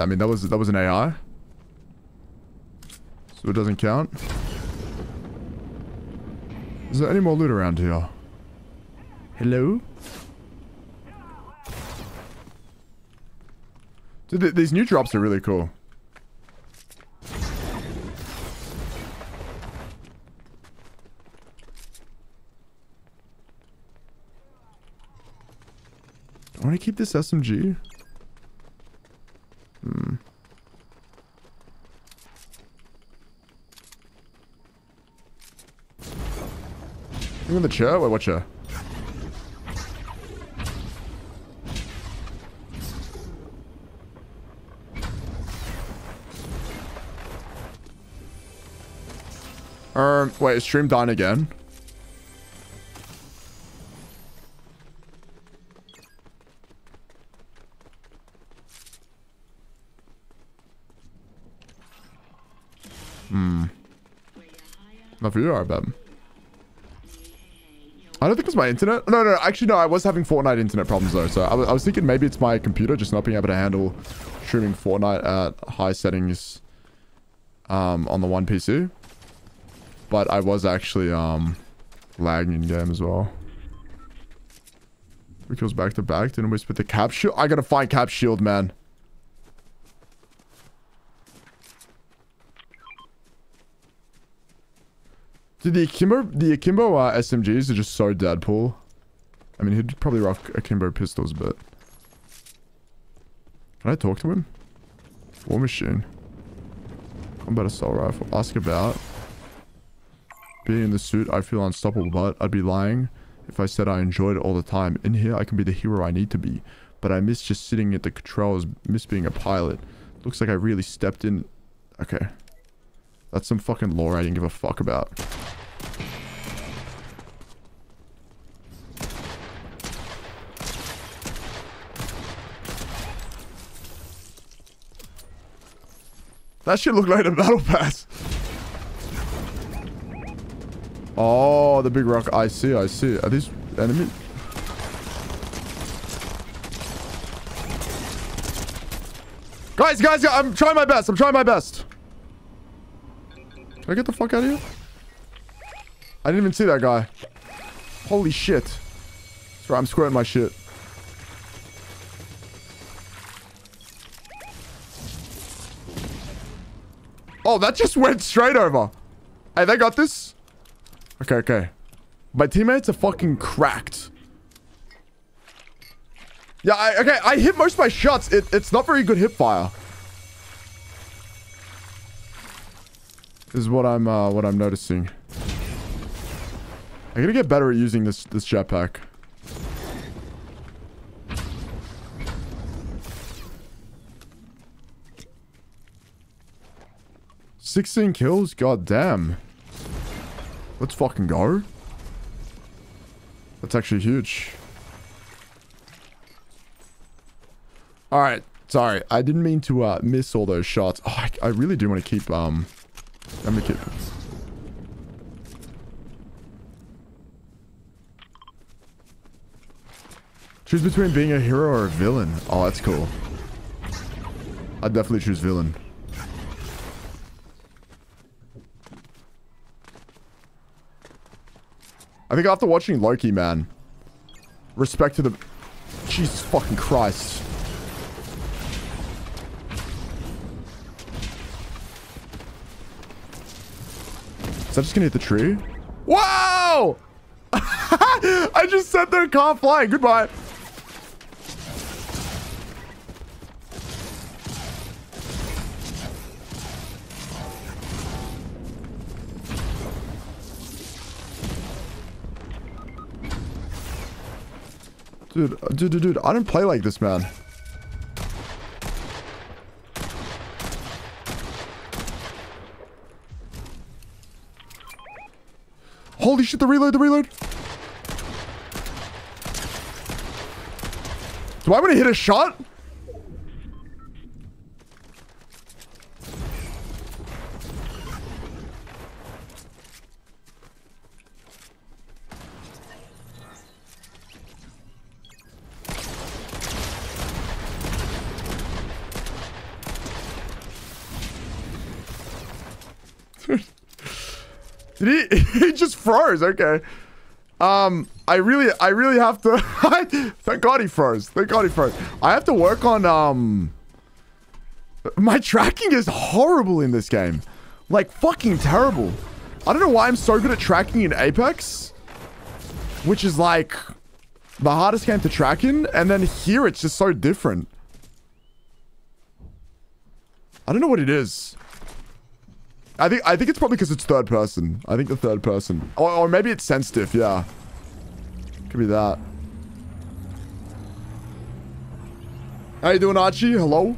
I mean, that was that was an AI. So it doesn't count. Is there any more loot around here? Hello? Dude, th these new drops are really cool. I want to keep this SMG. You in the chair? Wait, what chair? Um, wait, is stream done again? Hmm. Not for you, I bet. I don't think it's my internet. No, no, no, actually, no. I was having Fortnite internet problems, though. So I was, I was thinking maybe it's my computer just not being able to handle streaming Fortnite at high settings um, on the one PC. But I was actually um, lagging in game as well. Three kills back to back. Didn't we the cap shield? I gotta find cap shield, man. Dude, the Akimbo, the Akimbo uh, SMGs are just so Deadpool. I mean, he'd probably rock Akimbo pistols, but... Can I talk to him? War Machine. Combat Assault Rifle. Ask about. Being in the suit, I feel unstoppable, but I'd be lying if I said I enjoyed it all the time. In here, I can be the hero I need to be. But I miss just sitting at the controls, miss being a pilot. Looks like I really stepped in... Okay. That's some fucking lore I didn't give a fuck about. That shit looked like a battle pass. Oh, the big rock. I see, I see. Are these enemy? Guys, guys, guys, I'm trying my best. I'm trying my best. Can I get the fuck out of here? I didn't even see that guy. Holy shit. Sorry, I'm squirting my shit. Oh, that just went straight over. Hey, they got this? Okay, okay. My teammates are fucking cracked. Yeah, I, okay, I hit most of my shots. It, it's not very good hip fire. Is what I'm, uh, what I'm noticing. I gotta get better at using this, this jetpack. Sixteen kills? God damn. Let's fucking go. That's actually huge. Alright. Sorry. I didn't mean to uh, miss all those shots. Oh, I, I really do want to keep... um. Let me keep... Choose between being a hero or a villain. Oh, that's cool. I'd definitely choose villain. I think after watching Loki, man. Respect to the... Jesus fucking Christ. That just gonna hit the tree? Wow! (laughs) I just sat there car flying. Goodbye. Dude, dude, dude, dude, I don't play like this, man. Holy shit, the reload, the reload. Do I want to hit a shot? Did he? (laughs) He just froze. Okay. Um, I really, I really have to. (laughs) thank God he froze. Thank God he froze. I have to work on. Um, my tracking is horrible in this game, like fucking terrible. I don't know why I'm so good at tracking in Apex, which is like the hardest game to track in, and then here it's just so different. I don't know what it is. I think I think it's probably because it's third person. I think the third person. Or, or maybe it's sensitive, yeah. Could be that. How you doing, Archie? Hello?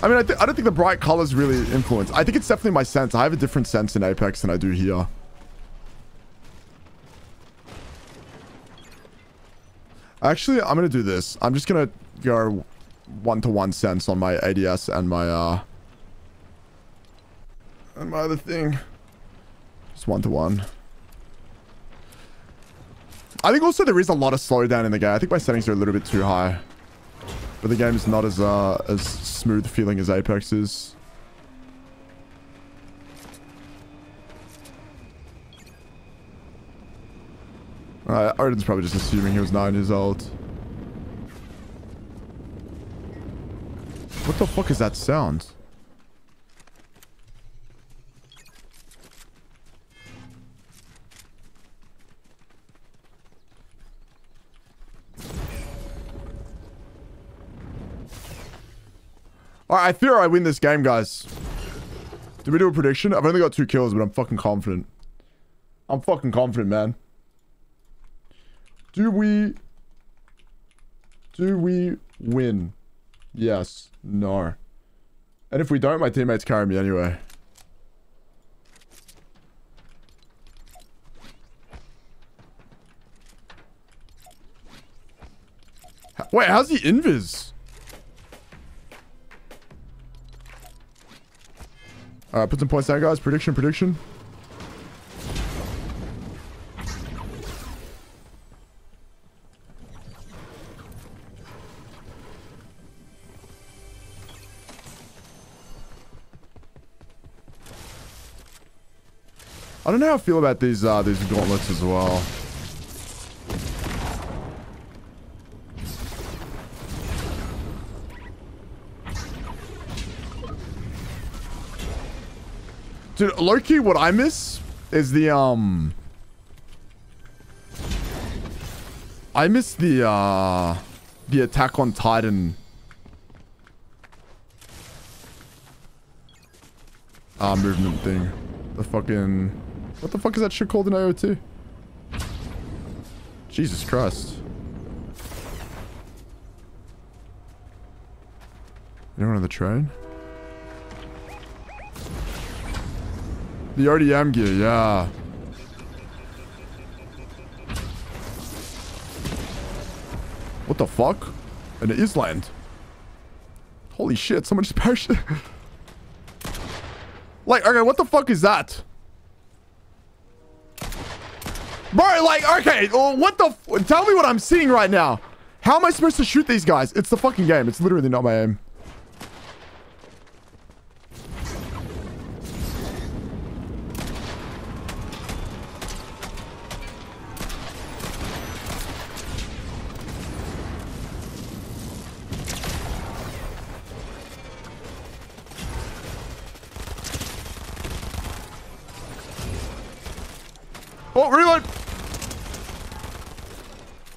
I mean, I, I don't think the bright colors really influence. I think it's definitely my sense. I have a different sense in Apex than I do here. Actually, I'm going to do this. I'm just going to go one-to-one -one sense on my ADS and my, uh... And my other thing. Just one-to-one. -one. I think also there is a lot of slowdown in the game. I think my settings are a little bit too high. But the game is not as, uh, as smooth feeling as Apex is. Alright, Odin's probably just assuming he was nine years old. What the fuck is that sound? Alright, I fear I win this game, guys. Did we do a prediction? I've only got two kills, but I'm fucking confident. I'm fucking confident, man. Do we... Do we win? Yes. No. And if we don't, my teammates carry me anyway. Wait, how's the invis? Alright, put some points down, guys. Prediction, prediction. I don't know how I feel about these uh, these gauntlets as well. Dude, low-key, what I miss is the, um... I miss the, uh... The Attack on Titan... Uh, movement thing. The fucking... What the fuck is that shit called in AOT? Jesus Christ. Anyone on the train? The ODM gear, yeah. What the fuck? An Island. Holy shit, someone just (laughs) perished. like, okay, what the fuck is that? Bro, like, okay, uh, what the... Tell me what I'm seeing right now. How am I supposed to shoot these guys? It's the fucking game. It's literally not my aim. Oh, reload!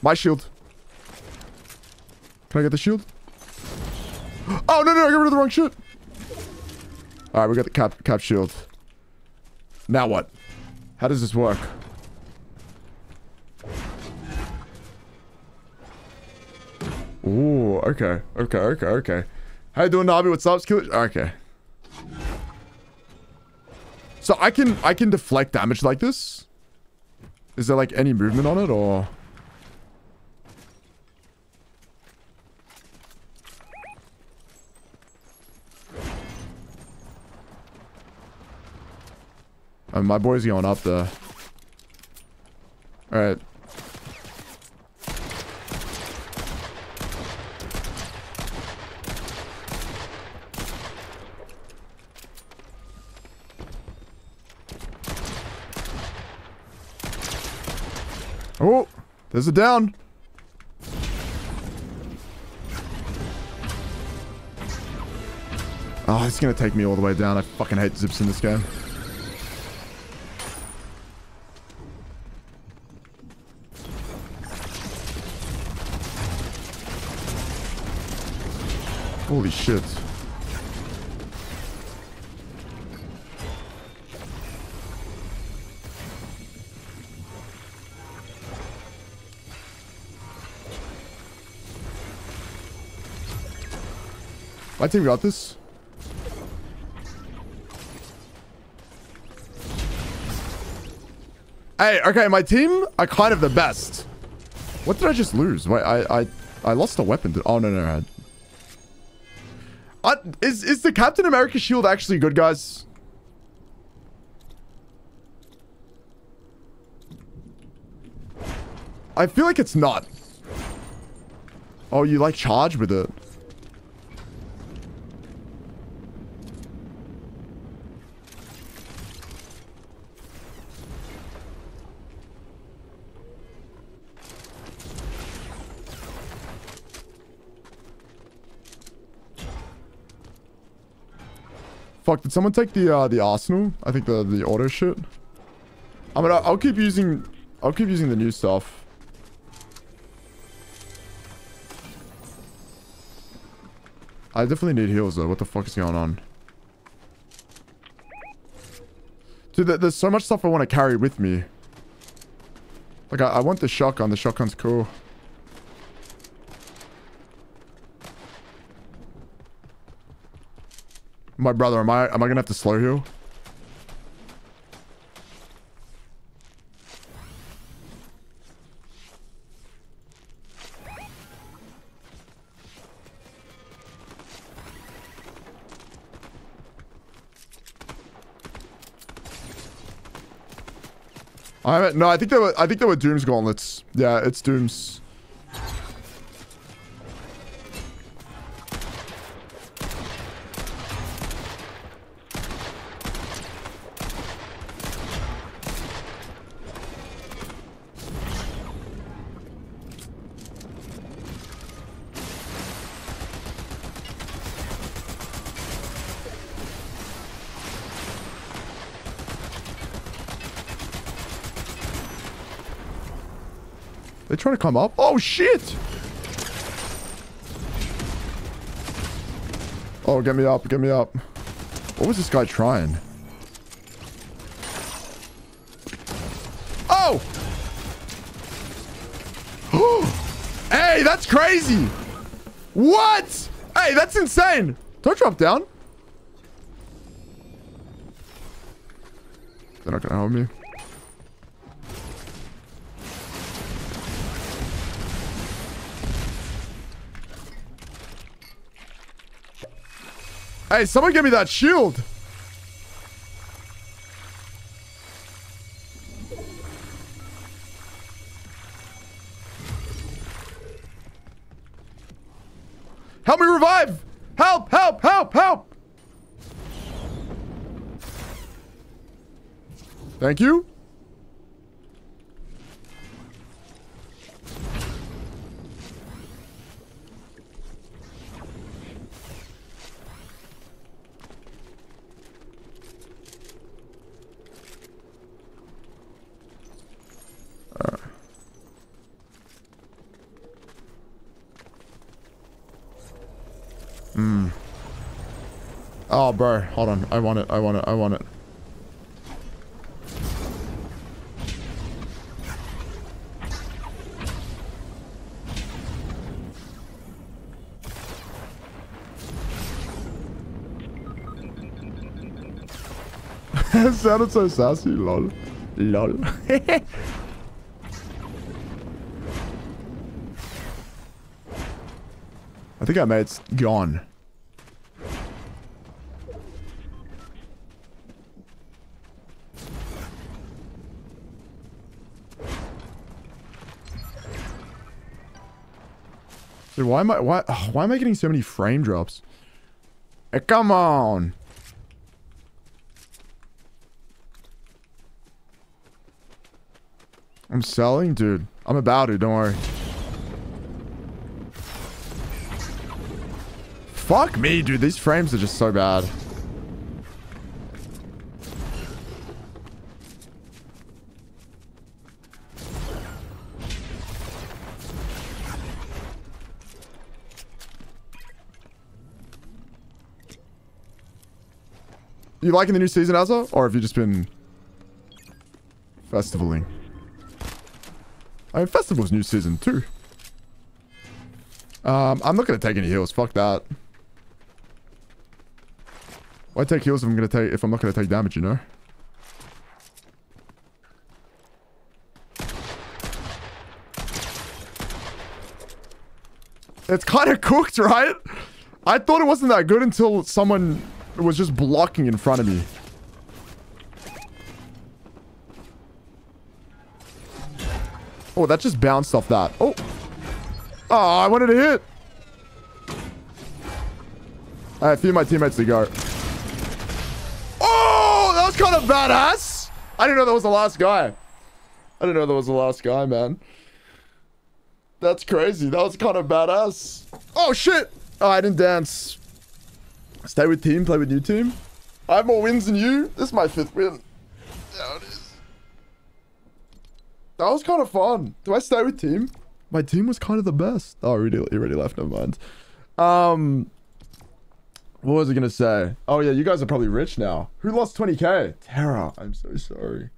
My shield. Can I get the shield? Oh, no, no, I got rid of the wrong shit. All right, we got the cap, cap shield. Now what? How does this work? Ooh, okay, okay, okay, okay. How you doing, Nabi? What's up, Skill? Okay. So I can I can deflect damage like this? Is there like any movement on it or? Oh, my boy's going up there. Alright. Oh, there's a down. Oh, it's gonna take me all the way down. I fucking hate zips in this game. Holy shit. My team got this. Hey, okay, my team are kind of the best. What did I just lose? Wait, I I I lost a weapon. Oh no no no. Uh, is is the Captain America shield actually good, guys? I feel like it's not. Oh, you like charge with it. Fuck, did someone take the uh, the arsenal? I think the the auto shit. I mean, I'll, keep using I'll keep using the new stuff. I definitely need heals though. What the fuck is going on? Dude, there's so much stuff I want to carry with me. Like, I, I want the shotgun. The shotgun's cool. My brother, am I am I gonna have to slur you? I haven't. No, I think there were. I think there were Doom's gauntlets. Yeah, it's Doom's. They trying to come up? Oh shit! Oh, get me up, get me up. What was this guy trying? Oh! (gasps) hey, that's crazy! What? Hey, that's insane! Don't drop down. They're not gonna help me. Hey, someone give me that shield. Help me revive! Help, help, help, help! Thank you. Hmm. Oh, bro. Hold on. I want it. I want it. I want it. it sounded so sassy. Lol. Lol. (laughs) I think our mate's gone. Dude, why am I why oh, why am I getting so many frame drops? Hey, come on. I'm selling, dude. I'm about to, don't worry. Fuck me, dude. These frames are just so bad. You liking the new season, Azza? Or have you just been festivaling? I mean, Festival's new season too. Um, I'm not going to take any heals. Fuck that. Why take heals if I'm going to take if I'm not going to take damage, you know? It's kind of cooked, (laughs) right? I thought it wasn't that good until someone was just blocking in front of me. Oh, that just bounced off that. Oh. Oh, I wanted to hit. I of my teammates to go. Oh, that was kind of badass. I didn't know that was the last guy. I didn't know that was the last guy, man. That's crazy. That was kind of badass. Oh, shit. Oh, I didn't dance. Stay with team, play with new team. I have more wins than you. This is my fifth win. Yeah, it is. That was kind of fun. Do I stay with team? My team was kind of the best. Oh, already, you already left. Never mind. Um, what was I gonna say? Oh yeah, you guys are probably rich now. Who lost 20k? Terra. I'm so sorry.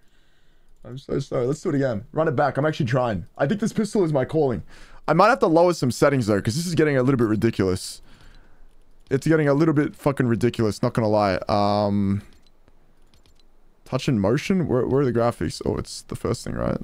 I'm so sorry. Let's do it again. Run it back. I'm actually trying. I think this pistol is my calling. I might have to lower some settings though, because this is getting a little bit ridiculous. It's getting a little bit fucking ridiculous. Not gonna lie. Um, touch and motion. Where, where are the graphics? Oh, it's the first thing, right?